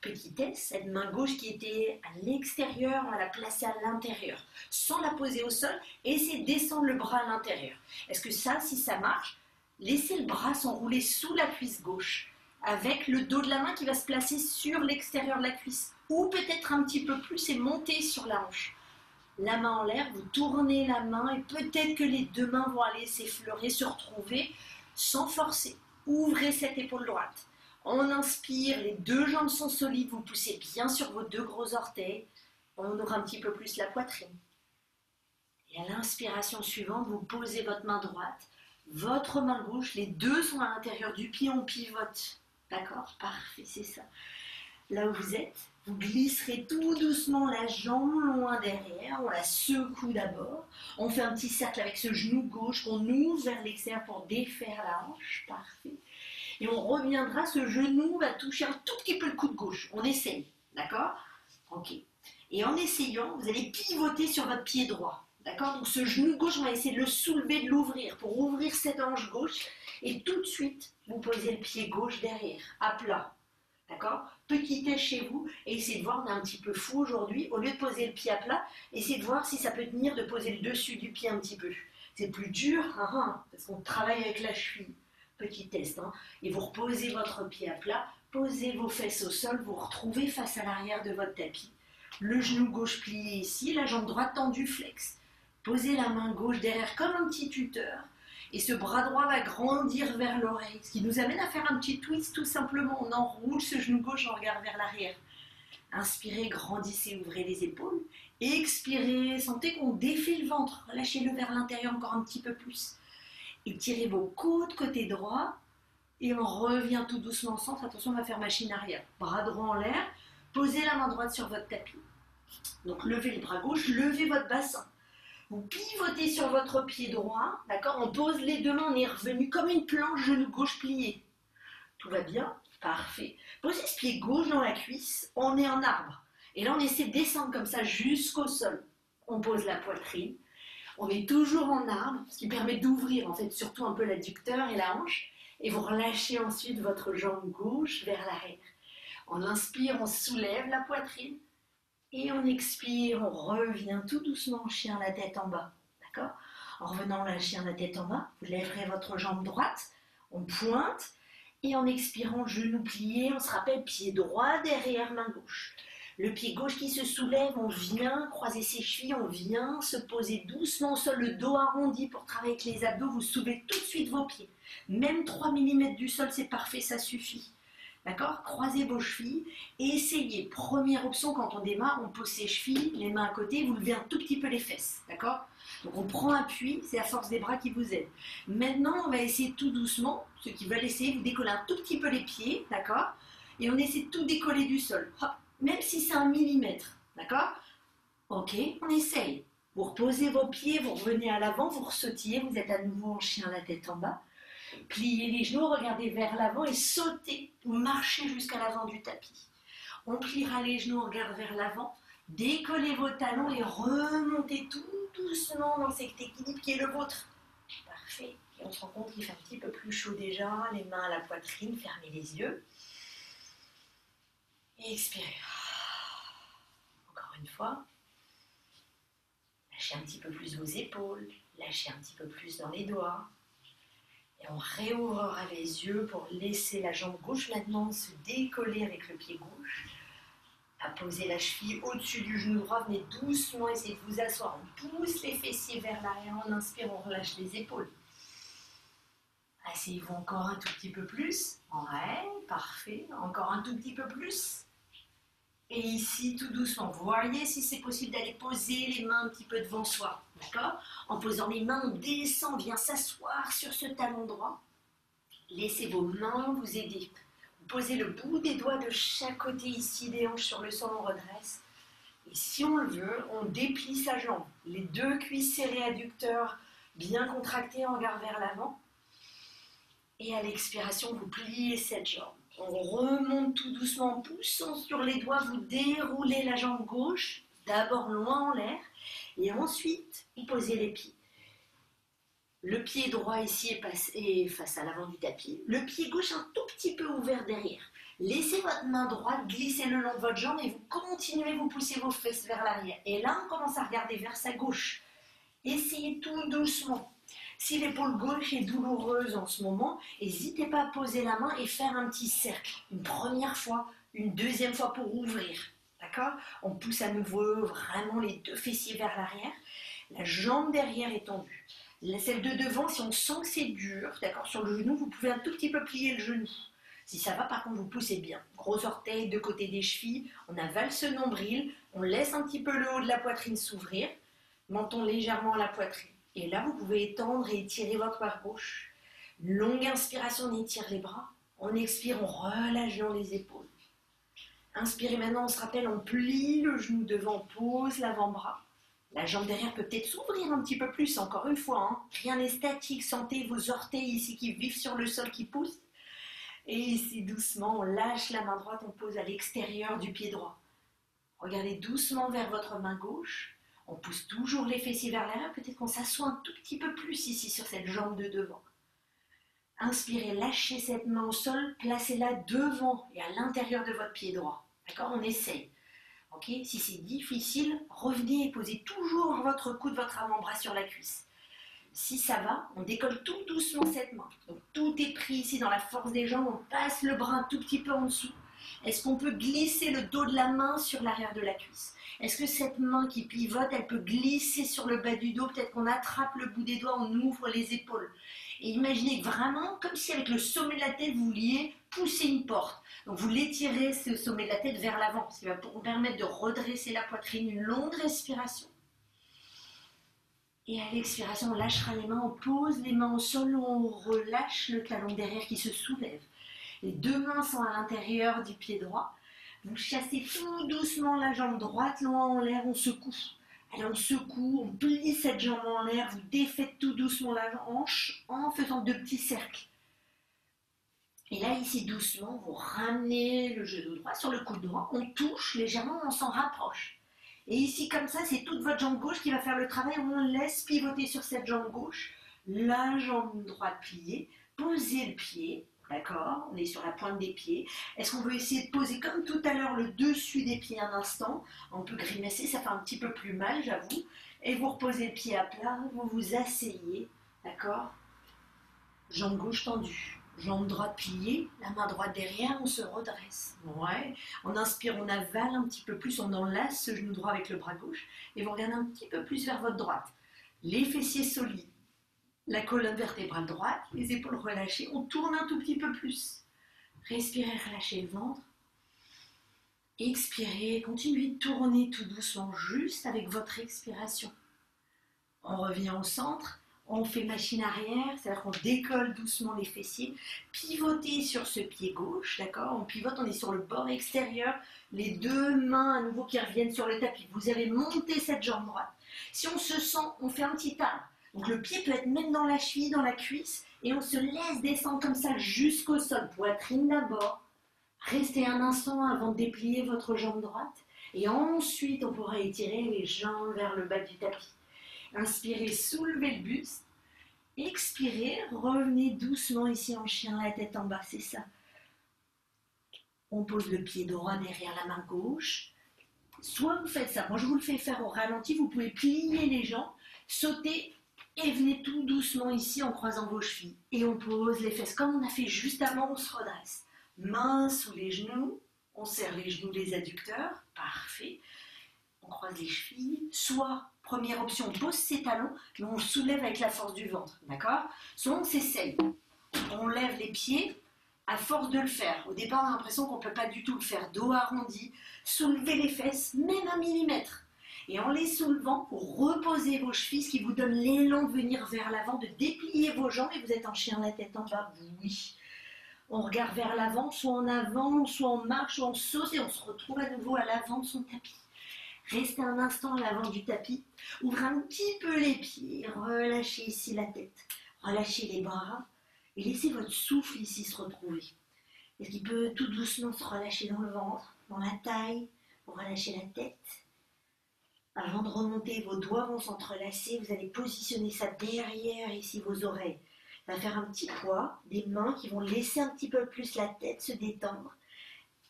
Petitesse, cette main gauche qui était à l'extérieur, on va la placer à l'intérieur, sans la poser au sol, et de descendre le bras à l'intérieur. Est-ce que ça, si ça marche, laissez le bras s'enrouler sous la cuisse gauche, avec le dos de la main qui va se placer sur l'extérieur de la cuisse, ou peut-être un petit peu plus et monter sur la hanche. la main en l'air, vous tournez la main et peut-être que les deux mains vont aller s'effleurer, se retrouver sans forcer. Ouvrez cette épaule droite. On inspire, les deux jambes sont solides, vous poussez bien sur vos deux gros orteils. On ouvre un petit peu plus la poitrine. Et à l'inspiration suivante, vous posez votre main droite, votre main gauche, les deux sont à l'intérieur du pied, on pivote. D'accord? Parfait, c'est ça. Là où vous êtes, vous glisserez tout doucement la jambe loin derrière, on la secoue d'abord. On fait un petit cercle avec ce genou gauche qu'on ouvre vers l'extérieur pour défaire la hanche. Parfait. Et on reviendra, ce genou va toucher un tout petit peu le coude gauche. On essaye, d'accord? Ok. Et en essayant, vous allez pivoter sur votre pied droit. D'accord? Donc ce genou gauche, on va essayer de le soulever, de l'ouvrir pour ouvrir cette hanche gauche. Et tout de suite, vous posez le pied gauche derrière, à plat. D'accord? Petit test chez vous et essayez de voir, on est un petit peu fou aujourd'hui. Au lieu de poser le pied à plat, essayez de voir si ça peut tenir de poser le dessus du pied un petit peu. C'est plus dur, hein, hein, parce qu'on travaille avec la cheville. Petit test. Hein. Et vous reposez votre pied à plat, posez vos fesses au sol, vous retrouvez face à l'arrière de votre tapis. Le genou gauche plié ici, la jambe droite tendue flex. Posez la main gauche derrière comme un petit tuteur. Et ce bras droit va grandir vers l'oreille, ce qui nous amène à faire un petit twist tout simplement. On enroule ce genou gauche, on regarde vers l'arrière. Inspirez, grandissez, ouvrez les épaules. Expirez, sentez qu'on défait le ventre. Lâchez-le vers l'intérieur encore un petit peu plus. Étirez vos côtes côté droit. Et on revient tout doucement au centre. Attention, on va faire machine arrière. Bras droit en l'air. Posez la main droite sur votre tapis. Donc levez les bras gauche, levez votre bassin. Vous pivotez sur votre pied droit, d'accord On pose les deux mains, on est revenu comme une planche, genou gauche plié. Tout va bien Parfait. Posez ce pied gauche dans la cuisse, on est en arbre. Et là, on essaie de descendre comme ça jusqu'au sol. On pose la poitrine. On est toujours en arbre, ce qui permet d'ouvrir en fait surtout un peu l'adducteur et la hanche. Et vous relâchez ensuite votre jambe gauche vers l'arrière. On inspire, on soulève la poitrine. Et on expire, on revient tout doucement en chien, la tête en bas. D'accord? En revenant la chien, la tête en bas, vous lèverez votre jambe droite, on pointe, et en expirant, genou plié, on se rappelle pied droit derrière main gauche. Le pied gauche qui se soulève, on vient croiser ses chevilles, on vient se poser doucement au sol, le dos arrondi pour travailler avec les abdos, vous soulevez tout de suite vos pieds. Même 3 mm du sol, c'est parfait, ça suffit. D'accord? Croisez vos chevilles et essayez. Première option, quand on démarre, on pose ses chevilles, les mains à côté, vous levez un tout petit peu les fesses. D'accord? Donc on prend appui, c'est la force des bras qui vous aide. Maintenant, on va essayer tout doucement. Ceux qui veulent essayer, vous décollez un tout petit peu les pieds, d'accord? Et on essaie de tout décoller du sol. même si c'est un millimètre, d'accord? Ok, on essaye. Vous reposez vos pieds, vous revenez à l'avant, vous ressautillez, vous êtes à nouveau en chien, la tête en bas. Pliez les genoux, regardez vers l'avant et sautez ou marchez jusqu'à l'avant du tapis. On pliera les genoux, on regarde vers l'avant, décollez vos talons et remontez tout doucement dans cet équilibre qui est le vôtre. Parfait. Et on se rend compte qu'il fait un petit peu plus chaud déjà, les mains à la poitrine, fermez les yeux. Et expirez. Encore une fois. Lâchez un petit peu plus vos épaules, lâchez un petit peu plus dans les doigts. Et on réouvrira les yeux pour laisser la jambe gauche maintenant se décoller avec le pied gauche. À poser la cheville au-dessus du genou droit, venez doucement essayer de vous asseoir. On pousse les fessiers vers l'arrière, on inspire, on relâche les épaules. Asseyez-vous encore un tout petit peu plus. Ouais, parfait. Encore un tout petit peu plus. Et ici, tout doucement, voyez si c'est possible d'aller poser les mains un petit peu devant soi. D'accord En posant les mains, on descend, vient s'asseoir sur ce talon droit. Laissez vos mains vous aider. Posez le bout des doigts de chaque côté ici des hanches sur le sol, on redresse. Et si on le veut, on déplie sa jambe. Les deux cuisses serrées adducteurs bien contractés, en regard vers l'avant. Et à l'expiration, vous pliez cette jambe. On remonte tout doucement en poussant sur les doigts, vous déroulez la jambe gauche, d'abord loin en l'air, et ensuite vous posez les pieds. Le pied droit ici est, face à l'avant du tapis, le pied gauche un tout petit peu ouvert derrière. Laissez votre main droite glisser le long de votre jambe et vous continuez, vous poussez vos fesses vers l'arrière. Et là, on commence à regarder vers sa gauche. Essayez tout doucement. Si l'épaule gauche est douloureuse en ce moment, n'hésitez pas à poser la main et faire un petit cercle. Une première fois, une deuxième fois pour ouvrir. On pousse à nouveau vraiment les deux fessiers vers l'arrière. La jambe derrière est tendue. Celle de devant, si on sent que c'est dur, sur le genou, vous pouvez un tout petit peu plier le genou. Si ça va, par contre, vous poussez bien. Gros orteil de côté des chevilles, on avale ce nombril, on laisse un petit peu le haut de la poitrine s'ouvrir, menton légèrement à la poitrine. Et là, vous pouvez étendre et étirer votre barre gauche. Longue inspiration, on étire les bras. On expire, on relâche les épaules. Inspirez maintenant, on se rappelle, on plie le genou devant, pose l'avant-bras. La jambe derrière peut peut-être s'ouvrir un petit peu plus, encore une fois. Hein. Rien n'est statique, sentez vos orteils ici qui vivent sur le sol, qui poussent. Et ici, doucement, on lâche la main droite, on pose à l'extérieur du pied droit. Regardez doucement vers votre main gauche. On pousse toujours les fessiers vers l'arrière. Peut-être qu'on s'assoit un tout petit peu plus ici sur cette jambe de devant. Inspirez, lâchez cette main au sol, placez-la devant et à l'intérieur de votre pied droit. D'accord On essaye. Si c'est difficile, revenez et posez toujours votre coude, votre avant-bras sur la cuisse. Si ça va, on décolle tout doucement cette main. Tout est pris ici dans la force des jambes, on passe le bras un tout petit peu en dessous. Est-ce qu'on peut glisser le dos de la main sur l'arrière de la cuisse? Est-ce que cette main qui pivote, elle peut glisser sur le bas du dos? Peut-être qu'on attrape le bout des doigts, on ouvre les épaules. Et imaginez vraiment comme si avec le sommet de la tête, vous vouliez pousser une porte. Donc vous l'étirez ce sommet de la tête vers l'avant, qui va vous permettre de redresser la poitrine, une longue respiration. Et à l'expiration, on lâchera les mains, on pose les mains au sol, on relâche le talon derrière qui se soulève. Les deux mains sont à l'intérieur du pied droit. Vous chassez tout doucement la jambe droite loin en l'air, on secoue. Alors on secoue, on plie cette jambe en l'air, vous défaites tout doucement la hanche en faisant de petits cercles. Et là, ici, doucement, vous ramenez le genou droit sur le coude droit, on touche légèrement, on s'en rapproche. Et ici, comme ça, c'est toute votre jambe gauche qui va faire le travail, on laisse pivoter sur cette jambe gauche, la jambe droite pliée, posez le pied, D'accord On est sur la pointe des pieds. Est-ce qu'on veut essayer de poser comme tout à l'heure le dessus des pieds un instant? On peut grimacer, ça fait un petit peu plus mal, j'avoue. Et vous reposez le pied à plat, vous vous asseyez, d'accord? Jambe gauche tendue, jambe droite pliée, la main droite derrière, on se redresse. Ouais. On inspire, on avale un petit peu plus, on enlace ce genou droit avec le bras gauche et vous regardez un petit peu plus vers votre droite. Les fessiers solides la colonne vertébrale droite, les épaules relâchées. On tourne un tout petit peu plus. Respirez, relâchez le ventre. Expirez, continuez de tourner tout doucement, juste avec votre expiration. On revient au centre, on fait machine arrière, c'est-à-dire qu'on décolle doucement les fessiers, pivotez sur ce pied gauche, d'accord? On pivote, on est sur le bord extérieur, les deux mains à nouveau qui reviennent sur le tapis. Vous avez monté cette jambe droite. Si on se sent, on fait un petit arbre. Donc le pied peut être même dans la cheville, dans la cuisse, et on se laisse descendre comme ça jusqu'au sol. Poitrine d'abord. Restez un instant avant de déplier votre jambe droite. Et ensuite, on pourra étirer les jambes vers le bas du tapis. Inspirez, soulevez le buste. Expirez, revenez doucement ici en chien, la tête en bas, c'est ça. On pose le pied droit derrière la main gauche. Soit vous faites ça, moi je vous le fais faire au ralenti, vous pouvez plier les jambes, sauter et venez tout doucement ici en croisant vos chevilles. Et on pose les fesses comme on a fait juste avant, on se redresse. Main sous les genoux, on serre les genoux, les adducteurs. Parfait. On croise les chevilles. Soit, première option, on pose ses talons, mais on soulève avec la force du ventre. D'accord? Soit on s'essaye. On lève les pieds à force de le faire. Au départ, on a l'impression qu'on ne peut pas du tout le faire. Dos arrondi, soulever les fesses, même un millimètre et en les soulevant, pour reposer vos chevilles, ce qui vous donne l'élan de venir vers l'avant, de déplier vos jambes et vous êtes en chien la tête en bas. Oui. On regarde vers l'avant, soit en avant, soit en marche, soit en saute et on se retrouve à nouveau à l'avant de son tapis. Restez un instant à l'avant du tapis, ouvrez un petit peu les pieds, relâchez ici la tête, relâchez les bras et laissez votre souffle ici se retrouver. Est-ce qu'il peut tout doucement se relâcher dans le ventre, dans la taille, relâcher la tête? Avant de remonter, vos doigts vont s'entrelacer. Vous allez positionner ça derrière ici vos oreilles. Ça va faire un petit poids, des mains qui vont laisser un petit peu plus la tête se détendre.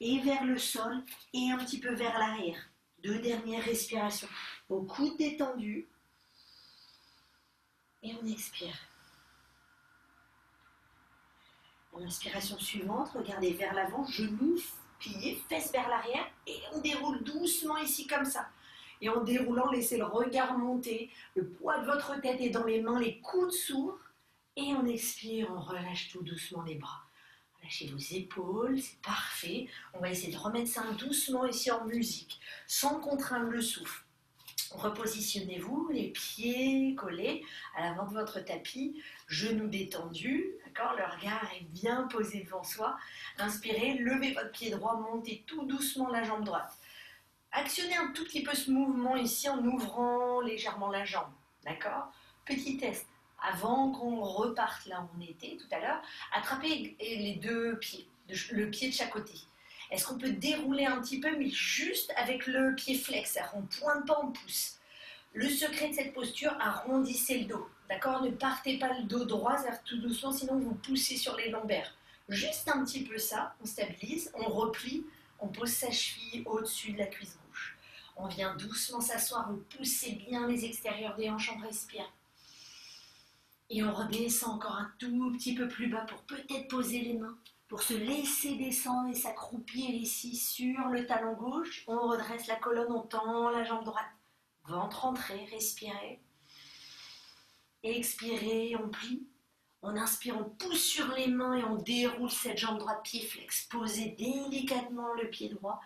Et vers le sol et un petit peu vers l'arrière. Deux dernières respirations. Vos coudes détendus. Et on expire. L'inspiration suivante, regardez vers l'avant, genoux plié, fesses vers l'arrière, et on déroule doucement ici comme ça. Et en déroulant, laissez le regard monter, le poids de votre tête est dans les mains, les coudes s'ouvrent, et on expire, on relâche tout doucement les bras. Lâchez vos épaules, c'est parfait. On va essayer de remettre ça doucement ici en musique, sans contraindre le souffle. Repositionnez-vous, les pieds collés à l'avant de votre tapis, genoux détendus, d'accord? Le regard est bien posé devant soi. Inspirez, levez votre pied droit, montez tout doucement la jambe droite. Actionnez un tout petit peu ce mouvement ici en ouvrant légèrement la jambe, d'accord? Petit test. Avant qu'on reparte là où on était tout à l'heure, attrapez les deux pieds, le pied de chaque côté. Est-ce qu'on peut dérouler un petit peu, mais juste avec le pied flex On ne pointe pas, on pousse. Le secret de cette posture, arrondissez le dos. D'accord? Ne partez pas le dos droit, tout doucement, sinon vous poussez sur les lombaires. Juste un petit peu ça, on stabilise, on replie, on pose sa cheville au-dessus de la cuisse. On vient doucement s'asseoir, vous poussez bien les extérieurs des hanches, on respire. Et on redescend encore un tout petit peu plus bas pour peut-être poser les mains pour se laisser descendre et s'accroupir ici sur le talon gauche. On redresse la colonne, on tend la jambe droite. Ventre entré, respirez. Expirez, on plie. On inspire, on pousse sur les mains et on déroule cette jambe droite, pied flex. Posez délicatement le pied droit.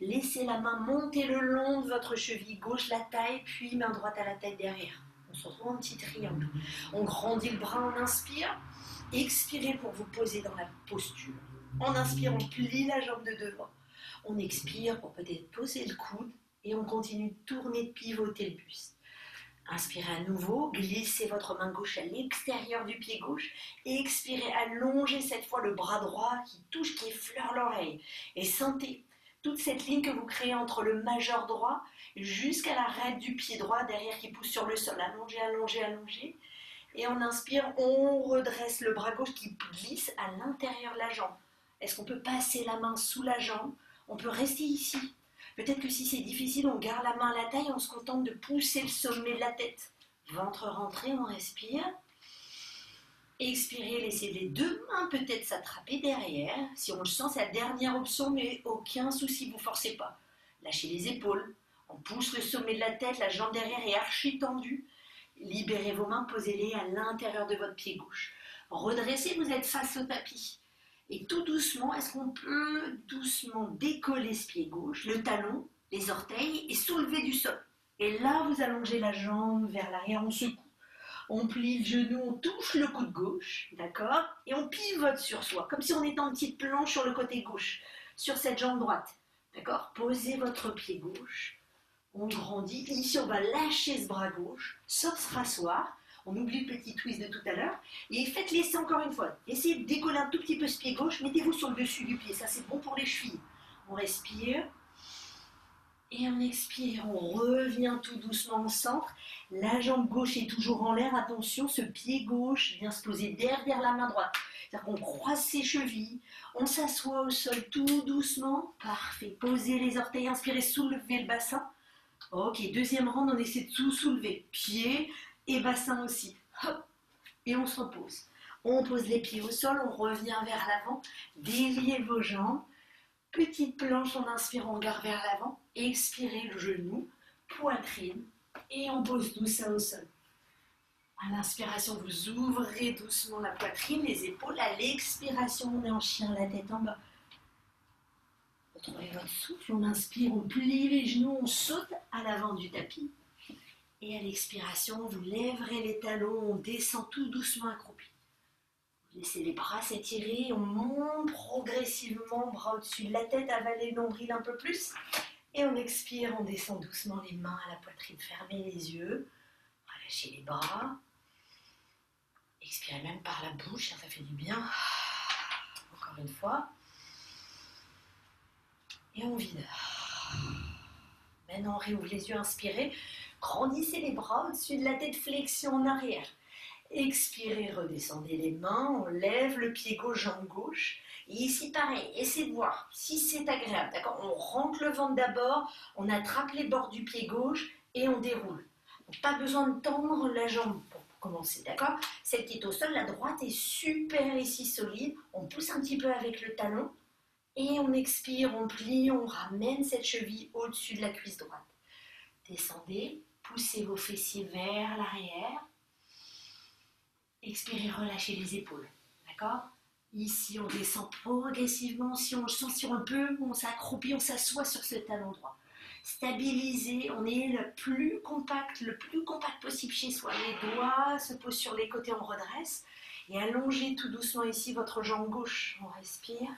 Laissez la main monter le long de votre cheville gauche, la taille, puis main droite à la tête derrière. On se retrouve en petit triangle. On grandit le bras, on inspire. Expirez pour vous poser dans la posture. En inspirant, on plie la jambe de devant. On expire pour peut-être poser le coude et on continue de tourner, de pivoter le buste. Inspirez à nouveau, glissez votre main gauche à l'extérieur du pied gauche et expirez, allongez cette fois le bras droit qui touche, qui effleure l'oreille. Et sentez toute cette ligne que vous créez entre le majeur droit jusqu'à l'arête du pied droit derrière qui pousse sur le sol. Allongez, allongez, allongez. Et on inspire, on redresse le bras gauche qui glisse à l'intérieur de la jambe. Est-ce qu'on peut passer la main sous la jambe? On peut rester ici. Peut-être que si c'est difficile, on garde la main à la taille, on se contente de pousser le sommet de la tête. Ventre rentré, on respire. Expirez, laissez les deux mains peut-être s'attraper derrière. Si on le sent, c'est la dernière option, mais aucun souci, vous forcez pas. Lâchez les épaules. On pousse le sommet de la tête, la jambe derrière est archi tendue. Libérez vos mains, posez-les à l'intérieur de votre pied gauche. Redressez, vous êtes face au tapis. Et tout doucement, est-ce qu'on peut doucement décoller ce pied gauche, le talon, les orteils et soulever du sol Et là, vous allongez la jambe vers l'arrière, on secoue. On plie le genou, on touche le coude gauche, d'accord Et on pivote sur soi, comme si on était en petite planche sur le côté gauche, sur cette jambe droite. D'accord Posez votre pied gauche on grandit. Ici, on va lâcher ce bras gauche, sans se rasseoir. On oublie le petit twist de tout à l'heure. Et faites laisser encore une fois. Essayez de décoller un tout petit peu ce pied gauche. Mettez-vous sur le dessus du pied. Ça, c'est bon pour les chevilles. On respire. Et on expire, on revient tout doucement au centre. La jambe gauche est toujours en l'air. Attention, ce pied gauche vient se poser derrière la main droite. C'est-à-dire qu'on croise ses chevilles, on s'assoit au sol tout doucement. Parfait. Posez les orteils, inspirez, soulevez le bassin. Ok, deuxième rang, on essaie de tout soulever. Pieds et bassin aussi. Hop, et on se repose. On pose les pieds au sol, on revient vers l'avant. Déliez vos jambes. Petite planche, on inspire, on garde vers l'avant. Expirez le genou, poitrine. Et on pose ça au sol. À l'inspiration, vous ouvrez doucement la poitrine, les épaules. À l'expiration, on est en chien, la tête en bas. Retrouvez votre souffle, on inspire, on plie les genoux, on saute à l'avant du tapis. Et à l'expiration, vous lèverez les talons, on descend tout doucement accroupi. Laissez les bras s'étirer, on monte progressivement, bras au-dessus de la tête, avaler le un peu plus. Et on expire, on descend doucement les mains à la poitrine, fermez les yeux, relâchez les bras. Expirez même par la bouche, ça fait du bien. Encore une fois et on vide. Maintenant, on réouvre les yeux, inspirez. Grandissez les bras au-dessus de la tête, flexion en arrière. Expirez, redescendez les mains, on lève le pied gauche, jambe gauche. Et ici, pareil, essayez de voir si c'est agréable. D'accord? On rentre le ventre d'abord, on attrape les bords du pied gauche et on déroule. pas besoin de tendre la jambe pour commencer, d'accord? Celle qui est au sol, la droite est super ici solide. On pousse un petit peu avec le talon Et on expire, on plie, on ramène cette cheville au-dessus de la cuisse droite. Descendez, poussez vos fessiers vers l'arrière. Expirez, relâchez les épaules. D'accord? Ici, on descend progressivement. Si on sent un peu, on s'accroupit, on s'assoit sur ce talon droit. Stabilisez, on est le plus compact, le plus compact possible chez soi. Les doigts se posent sur les côtés, on redresse. Et allongez tout doucement ici votre jambe gauche. On respire.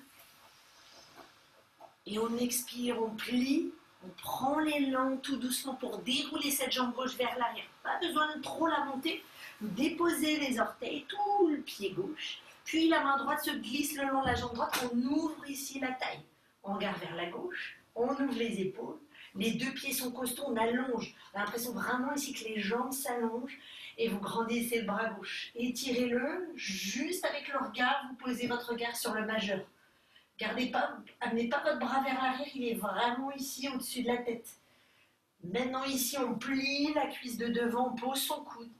Et on expire, on plie, on prend l'élan tout doucement pour dérouler cette jambe gauche vers l'arrière. Pas besoin de trop la monter. Vous déposez les orteils, tout le pied gauche. Puis la main droite se glisse le long de la jambe droite. On ouvre ici la taille. On regarde vers la gauche. On ouvre les épaules. Les deux pieds sont costauds. On allonge. On a l'impression vraiment ici que les jambes s'allongent. Et vous grandissez le bras gauche. Étirez-le. Juste avec le regard, vous posez votre regard sur le majeur. Gardez pas, amenez pas votre bras vers l'arrière, il est vraiment ici au-dessus de la tête. Maintenant ici, on plie la cuisse de devant, on pose son coude,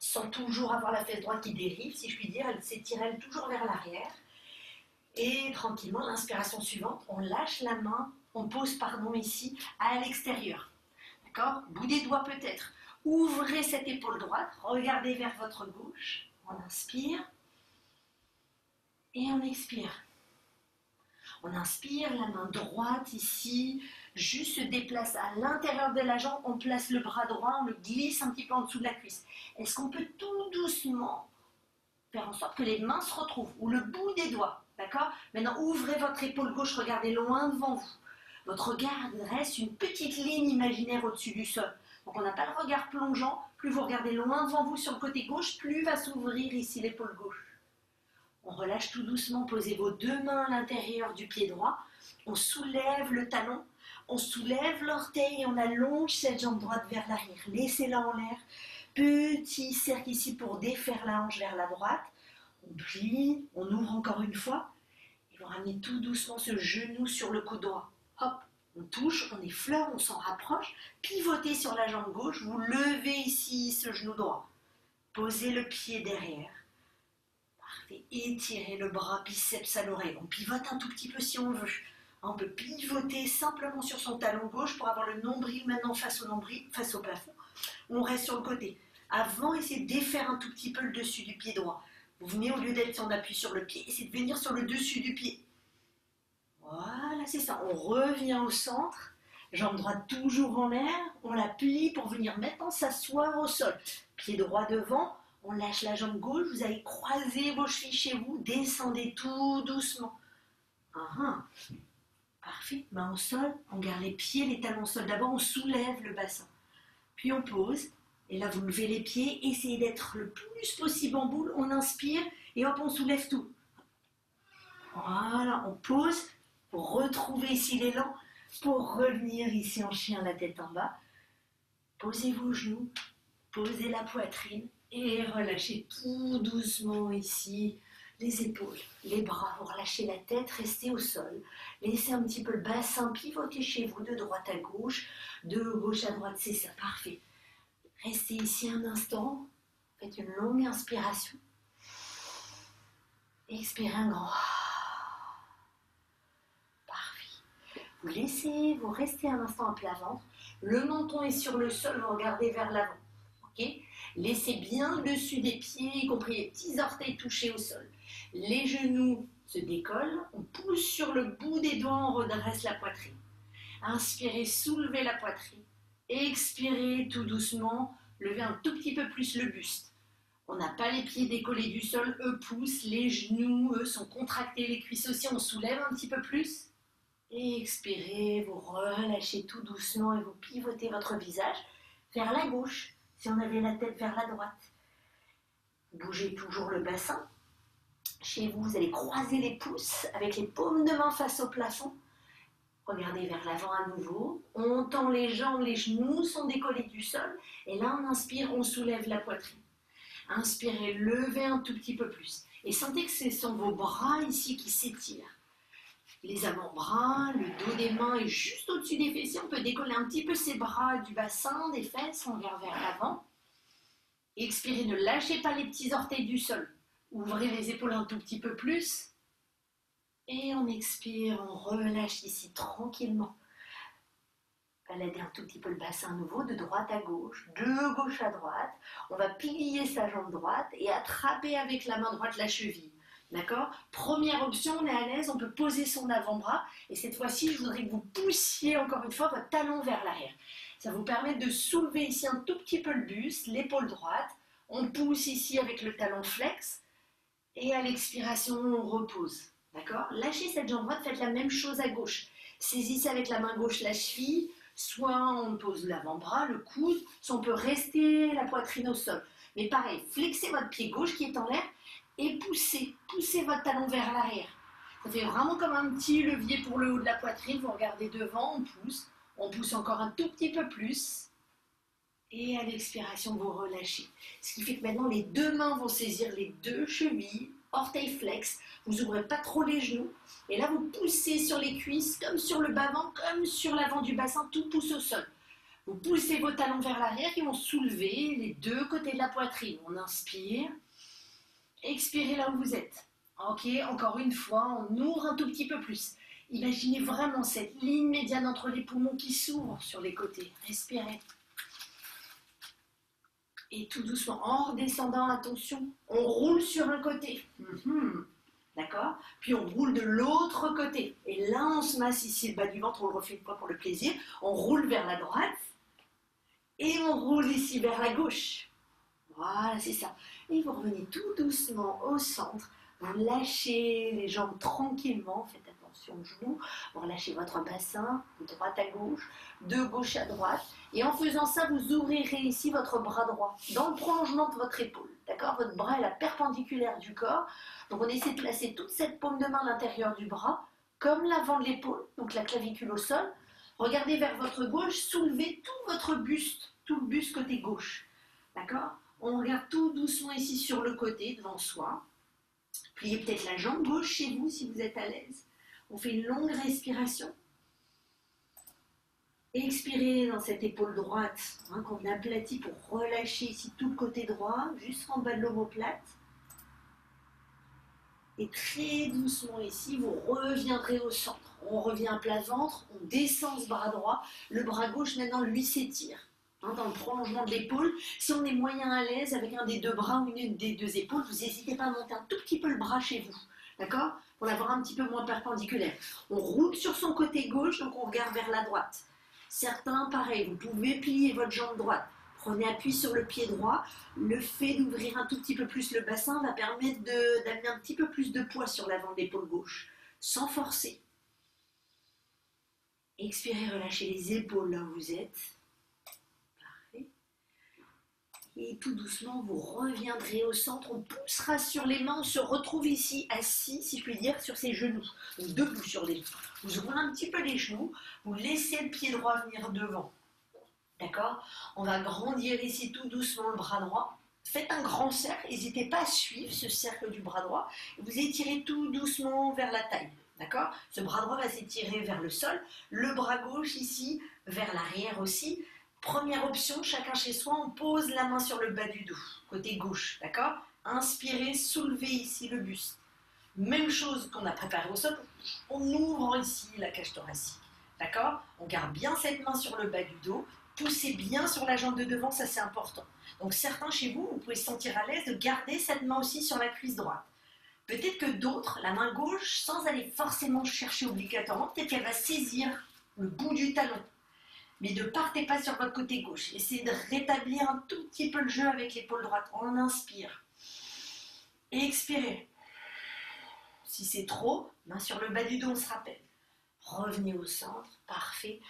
sans toujours avoir la fesse droite qui dérive, si je puis dire, elle s'étire elle toujours vers l'arrière. Et tranquillement, l'inspiration suivante, on lâche la main, on pose pardon ici à l'extérieur. D'accord? Bout des doigts peut-être. Ouvrez cette épaule droite, regardez vers votre gauche. On inspire et on expire. On inspire, la main droite ici, juste se déplace à l'intérieur de la jambe, on place le bras droit, on le glisse un petit peu en dessous de la cuisse. Est-ce qu'on peut tout doucement faire en sorte que les mains se retrouvent, ou le bout des doigts, d'accord? Maintenant, ouvrez votre épaule gauche, regardez loin devant vous. Votre regard reste une petite ligne imaginaire au-dessus du sol. Donc on n'a pas le regard plongeant, plus vous regardez loin devant vous sur le côté gauche, plus va s'ouvrir ici l'épaule gauche. On relâche tout doucement, posez vos deux mains à l'intérieur du pied droit. On soulève le talon, on soulève l'orteil et on allonge cette jambe droite vers l'arrière. Laissez-la en l'air. Petit cercle ici pour défaire la hanche vers la droite. On plie, on ouvre encore une fois. Et vous ramenez tout doucement ce genou sur le coude droit. Hop, on touche, on effleure, on s'en rapproche. Pivotez sur la jambe gauche, vous levez ici ce genou droit. Posez le pied derrière. Étirez le bras biceps à l'oreille. On pivote un tout petit peu si on veut. On peut pivoter simplement sur son talon gauche pour avoir le nombril maintenant face au nombril, face au plafond. On reste sur le côté. Avant, essayez de défaire un tout petit peu le dessus du pied droit. Vous venez au lieu d'être en appui sur le pied, essayez de venir sur le dessus du pied. Voilà, c'est ça. On revient au centre. Jambe droite toujours en l'air. On la plie pour venir maintenant s'asseoir au sol. Pied droit devant. On lâche la jambe gauche, vous allez croiser vos chevilles chez vous, descendez tout doucement. Ah, ah. Parfait, main au sol, on garde les pieds, les talons au sol. D'abord, on soulève le bassin. Puis on pose, et là, vous levez les pieds, essayez d'être le plus possible en boule. On inspire, et hop, on soulève tout. Voilà, on pose pour retrouver ici l'élan, pour revenir ici en chien, la tête en bas. Posez vos genoux, posez la poitrine, et relâchez tout doucement ici les épaules, les bras. Vous relâchez la tête, restez au sol. Laissez un petit peu le bassin pivoter chez vous de droite à gauche, de gauche à droite. C'est ça, parfait. Restez ici un instant. Faites une longue inspiration. Expirez un grand. Parfait. Vous laissez, vous restez un instant à plat ventre. Le menton est sur le sol, vous regardez vers l'avant. Ok? Laissez bien le dessus des pieds, y compris les petits orteils touchés au sol. Les genoux se décollent, on pousse sur le bout des doigts, on redresse la poitrine. Inspirez, soulevez la poitrine. Expirez tout doucement, levez un tout petit peu plus le buste. On n'a pas les pieds décollés du sol, eux poussent, les genoux, eux, sont contractés, les cuisses aussi, on soulève un petit peu plus. Expirez, vous relâchez tout doucement et vous pivotez votre visage vers la gauche si on avait la tête vers la droite. Bougez toujours le bassin. Chez vous, vous allez croiser les pouces avec les paumes de main face au plafond. Regardez vers l'avant à nouveau. On tend les jambes, les genoux sont décollés du sol. Et là, on inspire, on soulève la poitrine. Inspirez, levez un tout petit peu plus. Et sentez que ce sont vos bras ici qui s'étirent les avant-bras, le dos des mains est juste au-dessus des fessiers. On peut décoller un petit peu ses bras du bassin, des fesses, on regarde vers l'avant. Expirez, ne lâchez pas les petits orteils du sol. Ouvrez les épaules un tout petit peu plus. Et on expire, on relâche ici tranquillement. Baladez un tout petit peu le bassin à nouveau, de droite à gauche, de gauche à droite. On va plier sa jambe droite et attraper avec la main droite la cheville. D'accord? Première option, on est à l'aise, on peut poser son avant-bras. Et cette fois-ci, je voudrais que vous poussiez encore une fois votre talon vers l'arrière. Ça vous permet de soulever ici un tout petit peu le buste, l'épaule droite. On pousse ici avec le talon flex. Et à l'expiration, on repose. D'accord? Lâchez cette jambe droite, faites la même chose à gauche. Saisissez avec la main gauche la cheville, soit on pose l'avant-bras, le coude, soit on peut rester la poitrine au sol. Mais pareil, flexez votre pied gauche qui est en l'air et poussez, poussez votre talon vers l'arrière. Ça fait vraiment comme un petit levier pour le haut de la poitrine. Vous regardez devant, on pousse, on pousse encore un tout petit peu plus. Et à l'expiration, vous relâchez. Ce qui fait que maintenant, les deux mains vont saisir les deux chevilles, orteil flex. Vous ouvrez pas trop les genoux. Et là, vous poussez sur les cuisses, comme sur le bas comme sur l'avant du bassin, tout pousse au sol. Vous poussez vos talons vers l'arrière qui vont soulever les deux côtés de la poitrine. On inspire. Expirez là où vous êtes. Ok, encore une fois, on ouvre un tout petit peu plus. Imaginez vraiment cette ligne médiane entre les poumons qui s'ouvre sur les côtés. Respirez. Et tout doucement, en redescendant, attention, on roule sur un côté. Mhm. D'accord? Puis on roule de l'autre côté. Et là, on se masse ici le bas du ventre, on le refait pas pour le plaisir. On roule vers la droite. Et on roule ici vers la gauche. Voilà, c'est ça. Et vous revenez tout doucement au centre. Vous lâchez les jambes tranquillement. Faites attention aux genoux. Vous relâchez votre bassin de droite à gauche, de gauche à droite. Et en faisant ça, vous ouvrirez ici votre bras droit dans le prolongement de votre épaule. D'accord? Votre bras est la perpendiculaire du corps. Donc on essaie de placer toute cette paume de main à l'intérieur du bras, comme l'avant de l'épaule, donc la clavicule au sol. Regardez vers votre gauche, soulevez tout votre buste, tout le buste côté gauche. D'accord? On regarde tout doucement ici sur le côté, devant soi. Pliez peut-être la jambe gauche chez vous si vous êtes à l'aise. On fait une longue respiration. Expirez dans cette épaule droite hein, qu'on aplatit pour relâcher ici tout le côté droit, juste en bas de l'omoplate. Et très doucement ici, vous reviendrez au centre. On revient à plat ventre, on descend ce bras droit. Le bras gauche maintenant, lui, s'étire. Hein, dans le prolongement de l'épaule. Si on est moyen à l'aise avec un des deux bras ou une des deux épaules, vous n'hésitez pas à monter un tout petit peu le bras chez vous. D'accord? Pour l'avoir un petit peu moins perpendiculaire. On roule sur son côté gauche, donc on regarde vers la droite. Certains, pareil, vous pouvez plier votre jambe droite. Prenez appui sur le pied droit. Le fait d'ouvrir un tout petit peu plus le bassin va permettre d'amener un petit peu plus de poids sur l'avant de l'épaule gauche, sans forcer. Expirez, relâchez les épaules là où vous êtes. Parfait. Et tout doucement, vous reviendrez au centre. On poussera sur les mains. On se retrouve ici, assis, si je puis dire, sur ses genoux. Donc debout sur les Vous ouvrez un petit peu les genoux. Vous laissez le pied droit venir devant. D'accord? On va grandir ici tout doucement le bras droit. Faites un grand cercle, n'hésitez pas à suivre ce cercle du bras droit. Vous étirez tout doucement vers la taille. D'accord? Ce bras droit va s'étirer vers le sol. Le bras gauche ici, vers l'arrière aussi. Première option, chacun chez soi, on pose la main sur le bas du dos, côté gauche. D'accord? Inspirez, soulevez ici le buste. Même chose qu'on a préparé au sol, on ouvre ici la cage thoracique. D'accord? On garde bien cette main sur le bas du dos poussez bien sur la jambe de devant, ça c'est important. Donc certains chez vous, vous pouvez se sentir à l'aise de garder cette main aussi sur la cuisse droite. Peut-être que d'autres, la main gauche, sans aller forcément chercher obligatoirement, peut-être qu'elle va saisir le bout du talon. Mais ne partez pas sur votre côté gauche. Essayez de rétablir un tout petit peu le jeu avec l'épaule droite. On inspire. Et expirez. Si c'est trop, main sur le bas du dos, on se rappelle. Revenez au centre. Parfait.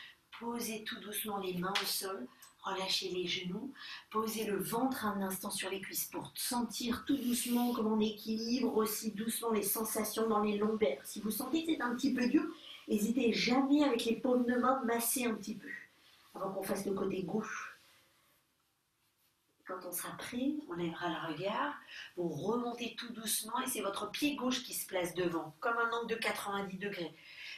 Posez tout doucement les mains au sol, relâchez les genoux, posez le ventre un instant sur les cuisses pour sentir tout doucement comment on équilibre aussi doucement les sensations dans les lombaires. Si vous sentez que c'est un petit peu dur, n'hésitez jamais avec les paumes de main masser un petit peu avant qu'on fasse le côté gauche. Quand on sera prêt, on lèvera le regard, vous remontez tout doucement et c'est votre pied gauche qui se place devant, comme un angle de 90 degrés.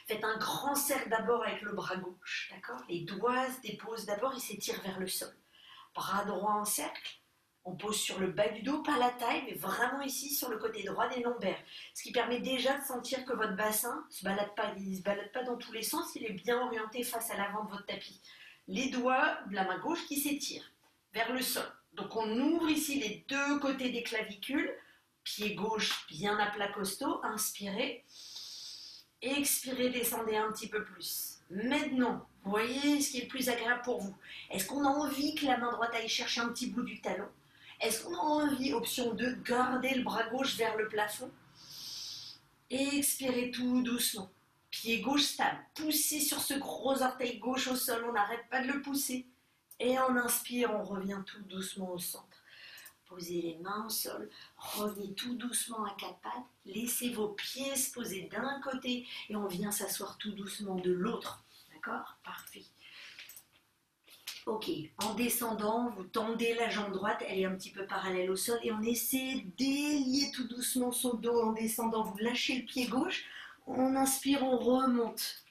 Faites un grand cercle d'abord avec le bras gauche, Les doigts se déposent d'abord et s'étirent vers le sol. Bras droit en cercle, On pose sur le bas du dos, pas la taille, mais vraiment ici sur le côté droit des lombaires. Ce qui permet déjà de sentir que votre bassin ne se se balade pas dans tous les sens, il est bien orienté face à l'avant de votre tapis. Les doigts de la main gauche qui s'étirent vers le sol. Donc on ouvre ici les deux côtés des clavicules, pied gauche bien à plat costaud, inspirez, expirez, descendez un petit peu plus. Maintenant, voyez ce qui est le plus agréable pour vous. Est-ce qu'on a envie que la main droite aille chercher un petit bout du talon? Est-ce qu'on a envie, option 2, garder le bras gauche vers le plafond? Expirez tout doucement. Pied gauche stable. Poussez sur ce gros orteil gauche au sol. On n'arrête pas de le pousser. Et on inspire, on revient tout doucement au centre. Posez les mains au sol, revenez tout doucement à quatre pattes, laissez vos pieds se poser d'un côté et on vient s'asseoir tout doucement de l'autre. D'accord? Parfait. Ok, en descendant, vous tendez la jambe droite, elle est un petit peu parallèle au sol et on essaie d'élier tout doucement son dos en descendant. Vous lâchez le pied gauche, on inspire, on remonte.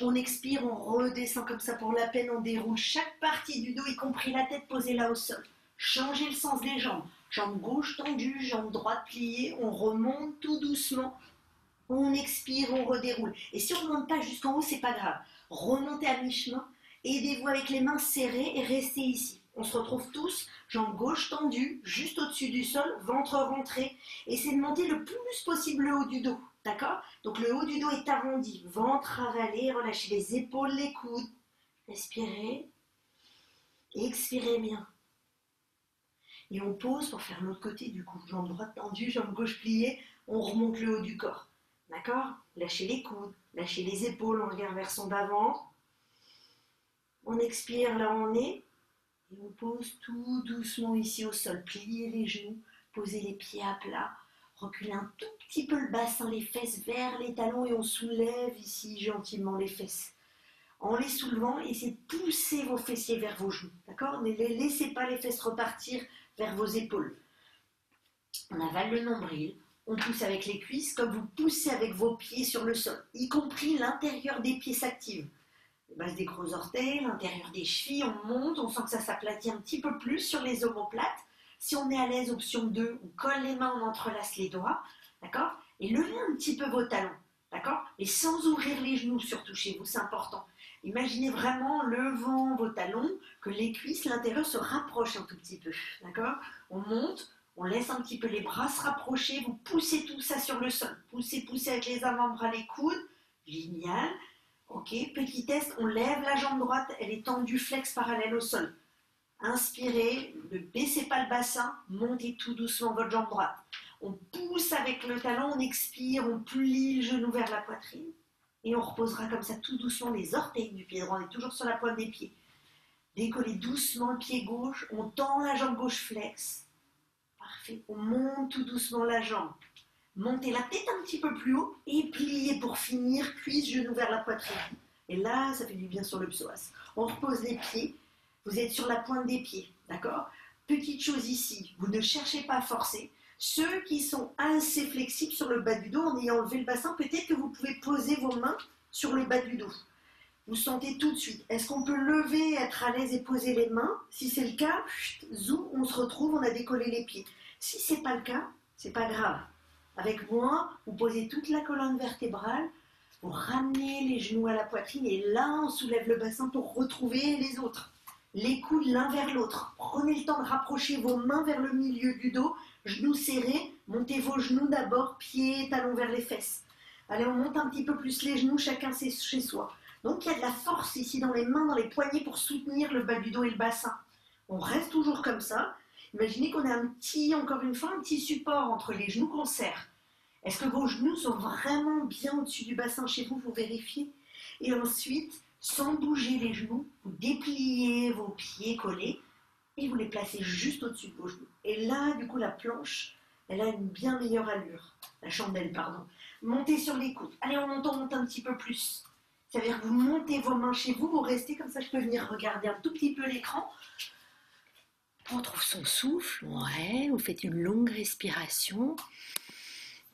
On expire, on redescend comme ça pour la peine, on déroule chaque partie du dos, y compris la tête posée là au sol. Changez le sens des jambes. Jambe gauche tendue, jambe droite pliée, on remonte tout doucement. On expire, on redéroule. Et si on ne monte pas jusqu'en haut, c'est pas grave. Remontez à mi-chemin, aidez-vous avec les mains serrées et restez ici. On se retrouve tous, jambe gauche tendue, juste au-dessus du sol, ventre rentré. Essayez de monter le plus possible le haut du dos. D'accord? Donc le haut du dos est arrondi, ventre avalé, relâchez les épaules, les coudes. Respirez. Expirez bien. Et on pose pour faire l'autre côté du coup. Jambe droite tendue, jambe gauche pliée. On remonte le haut du corps. D'accord? Lâchez les coudes, lâchez les épaules, on regarde vers son bas-ventre. On expire là on est. Et on pose tout doucement ici au sol. Pliez les genoux, posez les pieds à plat. Reculez un tout petit peu le bassin, les fesses vers les talons et on soulève ici gentiment les fesses. En les soulevant, essayez de pousser vos fessiers vers vos genoux. D'accord? Ne laissez pas les fesses repartir vers vos épaules. On avale le nombril, on pousse avec les cuisses comme vous poussez avec vos pieds sur le sol, y compris l'intérieur des pieds s'active. La base des gros orteils, l'intérieur des chevilles, on monte, on sent que ça s'aplatit un petit peu plus sur les omoplates. Si on est à l'aise, option 2, on colle les mains, on entrelace les doigts, d'accord? Et levez un petit peu vos talons, d'accord? Et sans ouvrir les genoux, surtout chez vous, c'est important. Imaginez vraiment levant vos talons, que les cuisses, l'intérieur se rapproche un tout petit peu, d'accord? On monte, on laisse un petit peu les bras se rapprocher, vous poussez tout ça sur le sol. Poussez, poussez avec les avant-bras, les coudes. Génial. Ok, petit test, on lève la jambe droite, elle est tendue, flex parallèle au sol. Inspirez, ne baissez pas le bassin, montez tout doucement votre jambe droite. On pousse avec le talon, on expire, on plie le genou vers la poitrine. Et on reposera comme ça tout doucement les orteils du pied droit. On est toujours sur la pointe des pieds. Décollez doucement le pied gauche, on tend la jambe gauche flex. Parfait. On monte tout doucement la jambe. Montez la tête un petit peu plus haut et pliez pour finir, cuisse, genou vers la poitrine. Et là, ça fait du bien sur le psoas. On repose les pieds vous êtes sur la pointe des pieds, d'accord? Petite chose ici, vous ne cherchez pas à forcer. Ceux qui sont assez flexibles sur le bas du dos, en ayant levé le bassin, peut-être que vous pouvez poser vos mains sur le bas du dos. Vous sentez tout de suite. Est-ce qu'on peut lever, être à l'aise et poser les mains? Si c'est le cas, zoom, on se retrouve, on a décollé les pieds. Si c'est pas le cas, c'est pas grave. Avec moi, vous posez toute la colonne vertébrale, vous ramenez les genoux à la poitrine et là, on soulève le bassin pour retrouver les autres les coudes l'un vers l'autre. Prenez le temps de rapprocher vos mains vers le milieu du dos, genoux serrés, montez vos genoux d'abord, pieds, talons vers les fesses. Allez, on monte un petit peu plus les genoux, chacun chez soi. Donc il y a de la force ici dans les mains, dans les poignets pour soutenir le bas du dos et le bassin. On reste toujours comme ça. Imaginez qu'on a un petit, encore une fois, un petit support entre les genoux qu'on serre. Est-ce que vos genoux sont vraiment bien au-dessus du bassin chez vous? Vous vérifiez. Et ensuite, sans bouger les genoux, vous dépliez vos pieds collés et vous les placez juste au-dessus de vos genoux. Et là, du coup, la planche, elle a une bien meilleure allure. La chandelle, pardon. Montez sur les coudes. Allez, on monte, on monte un petit peu plus. C'est-à-dire que vous montez vos mains chez vous, vous restez comme ça, je peux venir regarder un tout petit peu l'écran. On trouve son souffle, ouais, vous faites une longue respiration.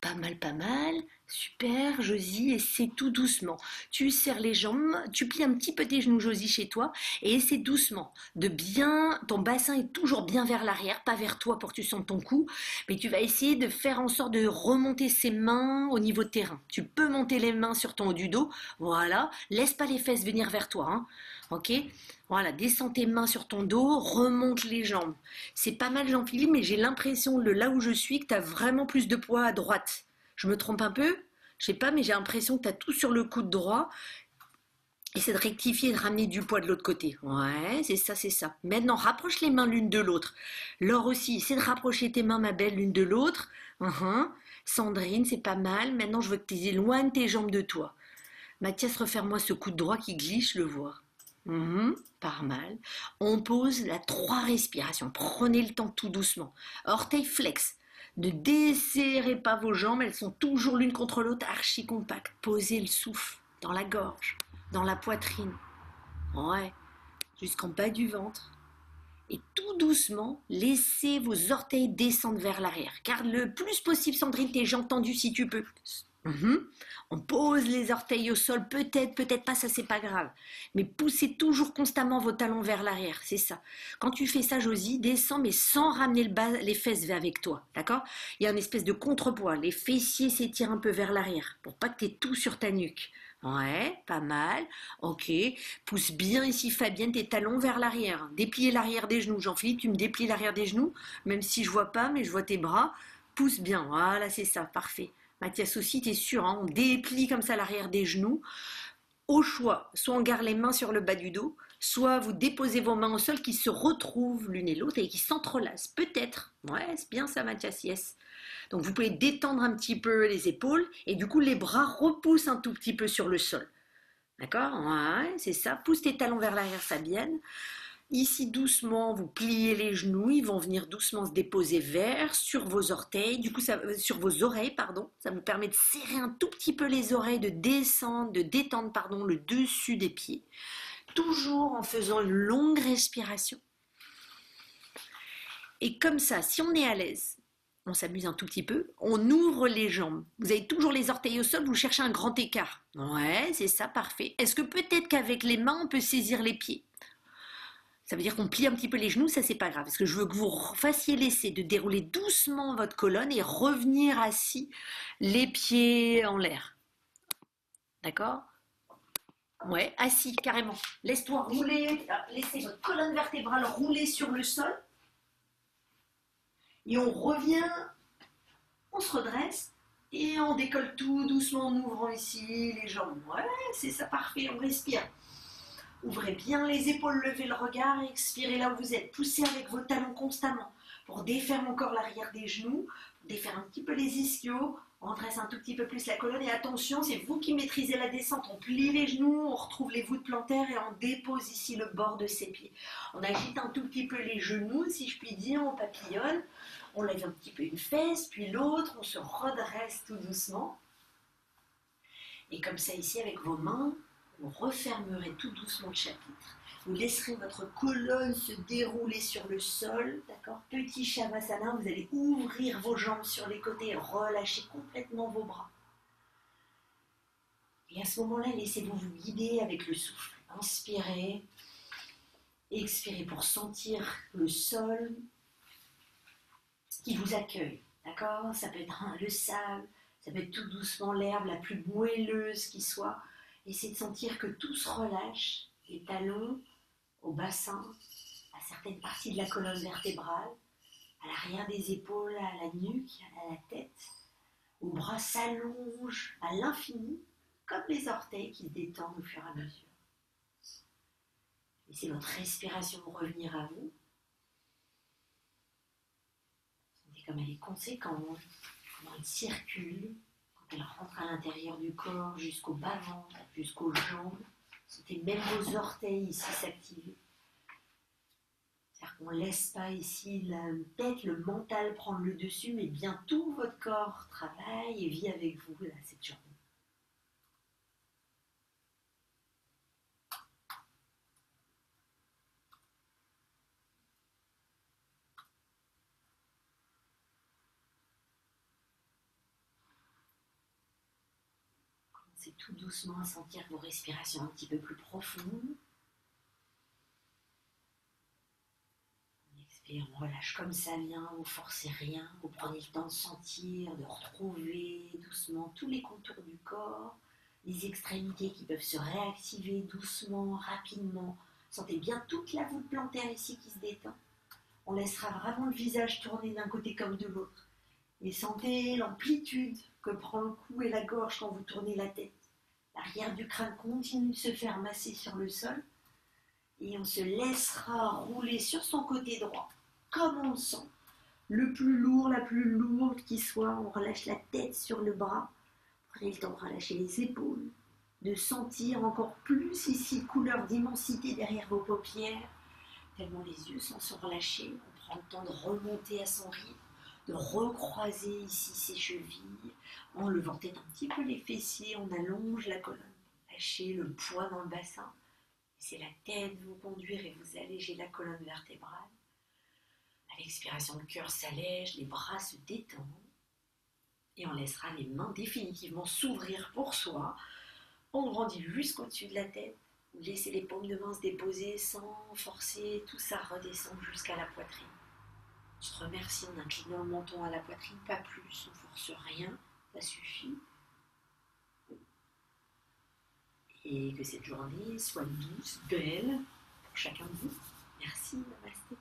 Pas mal, pas mal. Super, Josie, et tout doucement. Tu serres les jambes, tu plies un petit peu tes genoux, Josie, chez toi, et essaie doucement de bien. Ton bassin est toujours bien vers l'arrière, pas vers toi pour que tu sentes ton cou, mais tu vas essayer de faire en sorte de remonter ses mains au niveau de terrain. Tu peux monter les mains sur ton haut du dos, voilà. Laisse pas les fesses venir vers toi, hein. Ok? Voilà, descends tes mains sur ton dos, remonte les jambes. C'est pas mal, Jean-Philippe, mais j'ai l'impression, là où je suis, que tu as vraiment plus de poids à droite. Je me trompe un peu? Je sais pas, mais j'ai l'impression que tu as tout sur le coude droit. Essaie de rectifier et de ramener du poids de l'autre côté. Ouais, c'est ça, c'est ça. Maintenant, rapproche les mains l'une de l'autre. Laure aussi, essaie de rapprocher tes mains, ma belle, l'une de l'autre. Uh-huh. Sandrine, c'est pas mal. Maintenant, je veux que tu éloignes tes jambes de toi. Mathias, refaire-moi ce coude droit qui glisse, je le vois. Uh-huh. pas mal. On pose la trois respirations. Prenez le temps tout doucement. Orteil flex. Ne desserrez pas vos jambes, elles sont toujours l'une contre l'autre, archi compactes. Posez le souffle dans la gorge, dans la poitrine. Ouais, jusqu'en bas du ventre. Et tout doucement, laissez vos orteils descendre vers l'arrière. Car le plus possible, Sandrine, tes jambes tendues si tu peux. Mhm. On pose les orteils au sol, peut-être, peut-être pas, ça c'est pas grave. Mais poussez toujours constamment vos talons vers l'arrière, c'est ça. Quand tu fais ça, Josie, descends mais sans ramener le bas, les fesses avec toi, d'accord? Il y a une espèce de contrepoids, les fessiers s'étirent un peu vers l'arrière pour pas que tu aies tout sur ta nuque. Ouais, pas mal. Ok. Pousse bien ici, Fabienne, tes talons vers l'arrière. Déplier l'arrière des genoux. Jean-Philippe, tu me déplies l'arrière des genoux, même si je vois pas, mais je vois tes bras. Pousse bien. Voilà, c'est ça, parfait. Mathias aussi, tu es sûr, hein, on déplie comme ça l'arrière des genoux. Au choix, soit on garde les mains sur le bas du dos, soit vous déposez vos mains au sol qui se retrouvent l'une et l'autre et qui s'entrelacent. Peut-être. Ouais, c'est bien ça, Mathias, yes. Donc vous pouvez détendre un petit peu les épaules et du coup les bras repoussent un tout petit peu sur le sol. D'accord? Ouais, c'est ça. Pousse tes talons vers l'arrière, Fabienne. Ici, doucement, vous pliez les genoux, ils vont venir doucement se déposer vers, sur vos orteils, du coup, euh, sur vos oreilles, pardon. Ça vous permet de serrer un tout petit peu les oreilles, de descendre, de détendre, pardon, le dessus des pieds. Toujours en faisant une longue respiration. Et comme ça, si on est à l'aise, on s'amuse un tout petit peu, on ouvre les jambes. Vous avez toujours les orteils au sol, vous cherchez un grand écart. Ouais, c'est ça, parfait. Est-ce que peut-être qu'avec les mains, on peut saisir les pieds? Ça veut dire qu'on plie un petit peu les genoux, ça c'est pas grave. Parce que je veux que vous fassiez l'essai de dérouler doucement votre colonne et revenir assis, les pieds en l'air. D'accord? Ouais, assis, carrément. Laisse-toi rouler, laissez votre colonne vertébrale rouler sur le sol. Et on revient, on se redresse et on décolle tout doucement en ouvrant ici les jambes. Ouais, c'est ça, parfait, on respire. Ouvrez bien les épaules, levez le regard expirez là où vous êtes. Poussez avec vos talons constamment pour défaire encore l'arrière des genoux, défaire un petit peu les ischios. On dresse un tout petit peu plus la colonne et attention, c'est vous qui maîtrisez la descente. On plie les genoux, on retrouve les voûtes plantaires et on dépose ici le bord de ses pieds. On agite un tout petit peu les genoux, si je puis dire, on papillonne. On lève un petit peu une fesse, puis l'autre, on se redresse tout doucement. Et comme ça ici avec vos mains, vous refermerez tout doucement le chapitre. Vous laisserez votre colonne se dérouler sur le sol, d'accord? Petit Shavasana, vous allez ouvrir vos jambes sur les côtés relâcher complètement vos bras. Et à ce moment-là, laissez-vous vous guider avec le souffle. Inspirez, expirez pour sentir le sol qui vous accueille, d'accord? Ça peut être le sable, ça peut être tout doucement l'herbe la plus moelleuse qui soit. Essayez de sentir que tout se relâche, les talons au bassin, à certaines parties de la colonne vertébrale, à l'arrière des épaules, à la nuque, à la tête. Vos bras s'allongent à l'infini, comme les orteils qui détendent au fur et à mesure. Laissez votre respiration revenir à vous. Sentez comme elle est conséquente, comment elle circule, elle rentre à l'intérieur du corps jusqu'au bas-ventre, jusqu'aux jambes. Sentez même vos orteils ici s'activer. C'est-à-dire qu'on ne laisse pas ici la tête, le mental prendre le dessus, mais bien tout votre corps travaille et vit avec vous là, cette journée. Commencez tout doucement à sentir vos respirations un petit peu plus profondes. On expire, on relâche comme ça vient, vous forcez rien, vous prenez le temps de sentir, de retrouver doucement tous les contours du corps, les extrémités qui peuvent se réactiver doucement, rapidement. Sentez bien toute la voûte plantaire ici qui se détend. On laissera vraiment le visage tourner d'un côté comme de l'autre. Et sentez l'amplitude que prend le cou et la gorge quand vous tournez la tête. L'arrière du crâne continue de se faire masser sur le sol. Et on se laissera rouler sur son côté droit, comme on le sent. Le plus lourd, la plus lourde qui soit, on relâche la tête sur le bras. Prenez le temps de relâcher les épaules, de sentir encore plus ici couleur d'immensité derrière vos paupières, tellement les yeux sont relâchés. On prend le temps de remonter à son rythme de recroiser ici ses chevilles, en levant peut-être un petit peu les fessiers, on allonge la colonne, lâchez le poids dans le bassin, c'est la tête vous conduire et vous alléger la colonne vertébrale. À l'expiration, le cœur s'allège, les bras se détendent et on laissera les mains définitivement s'ouvrir pour soi. On grandit jusqu'au-dessus de la tête. Vous laissez les paumes de main se déposer sans forcer, tout ça redescend jusqu'à la poitrine. On se remercie en inclinant le menton à la poitrine, pas plus, on force rien, ça suffit. Et que cette journée soit douce, belle pour chacun de vous. Merci, namasté.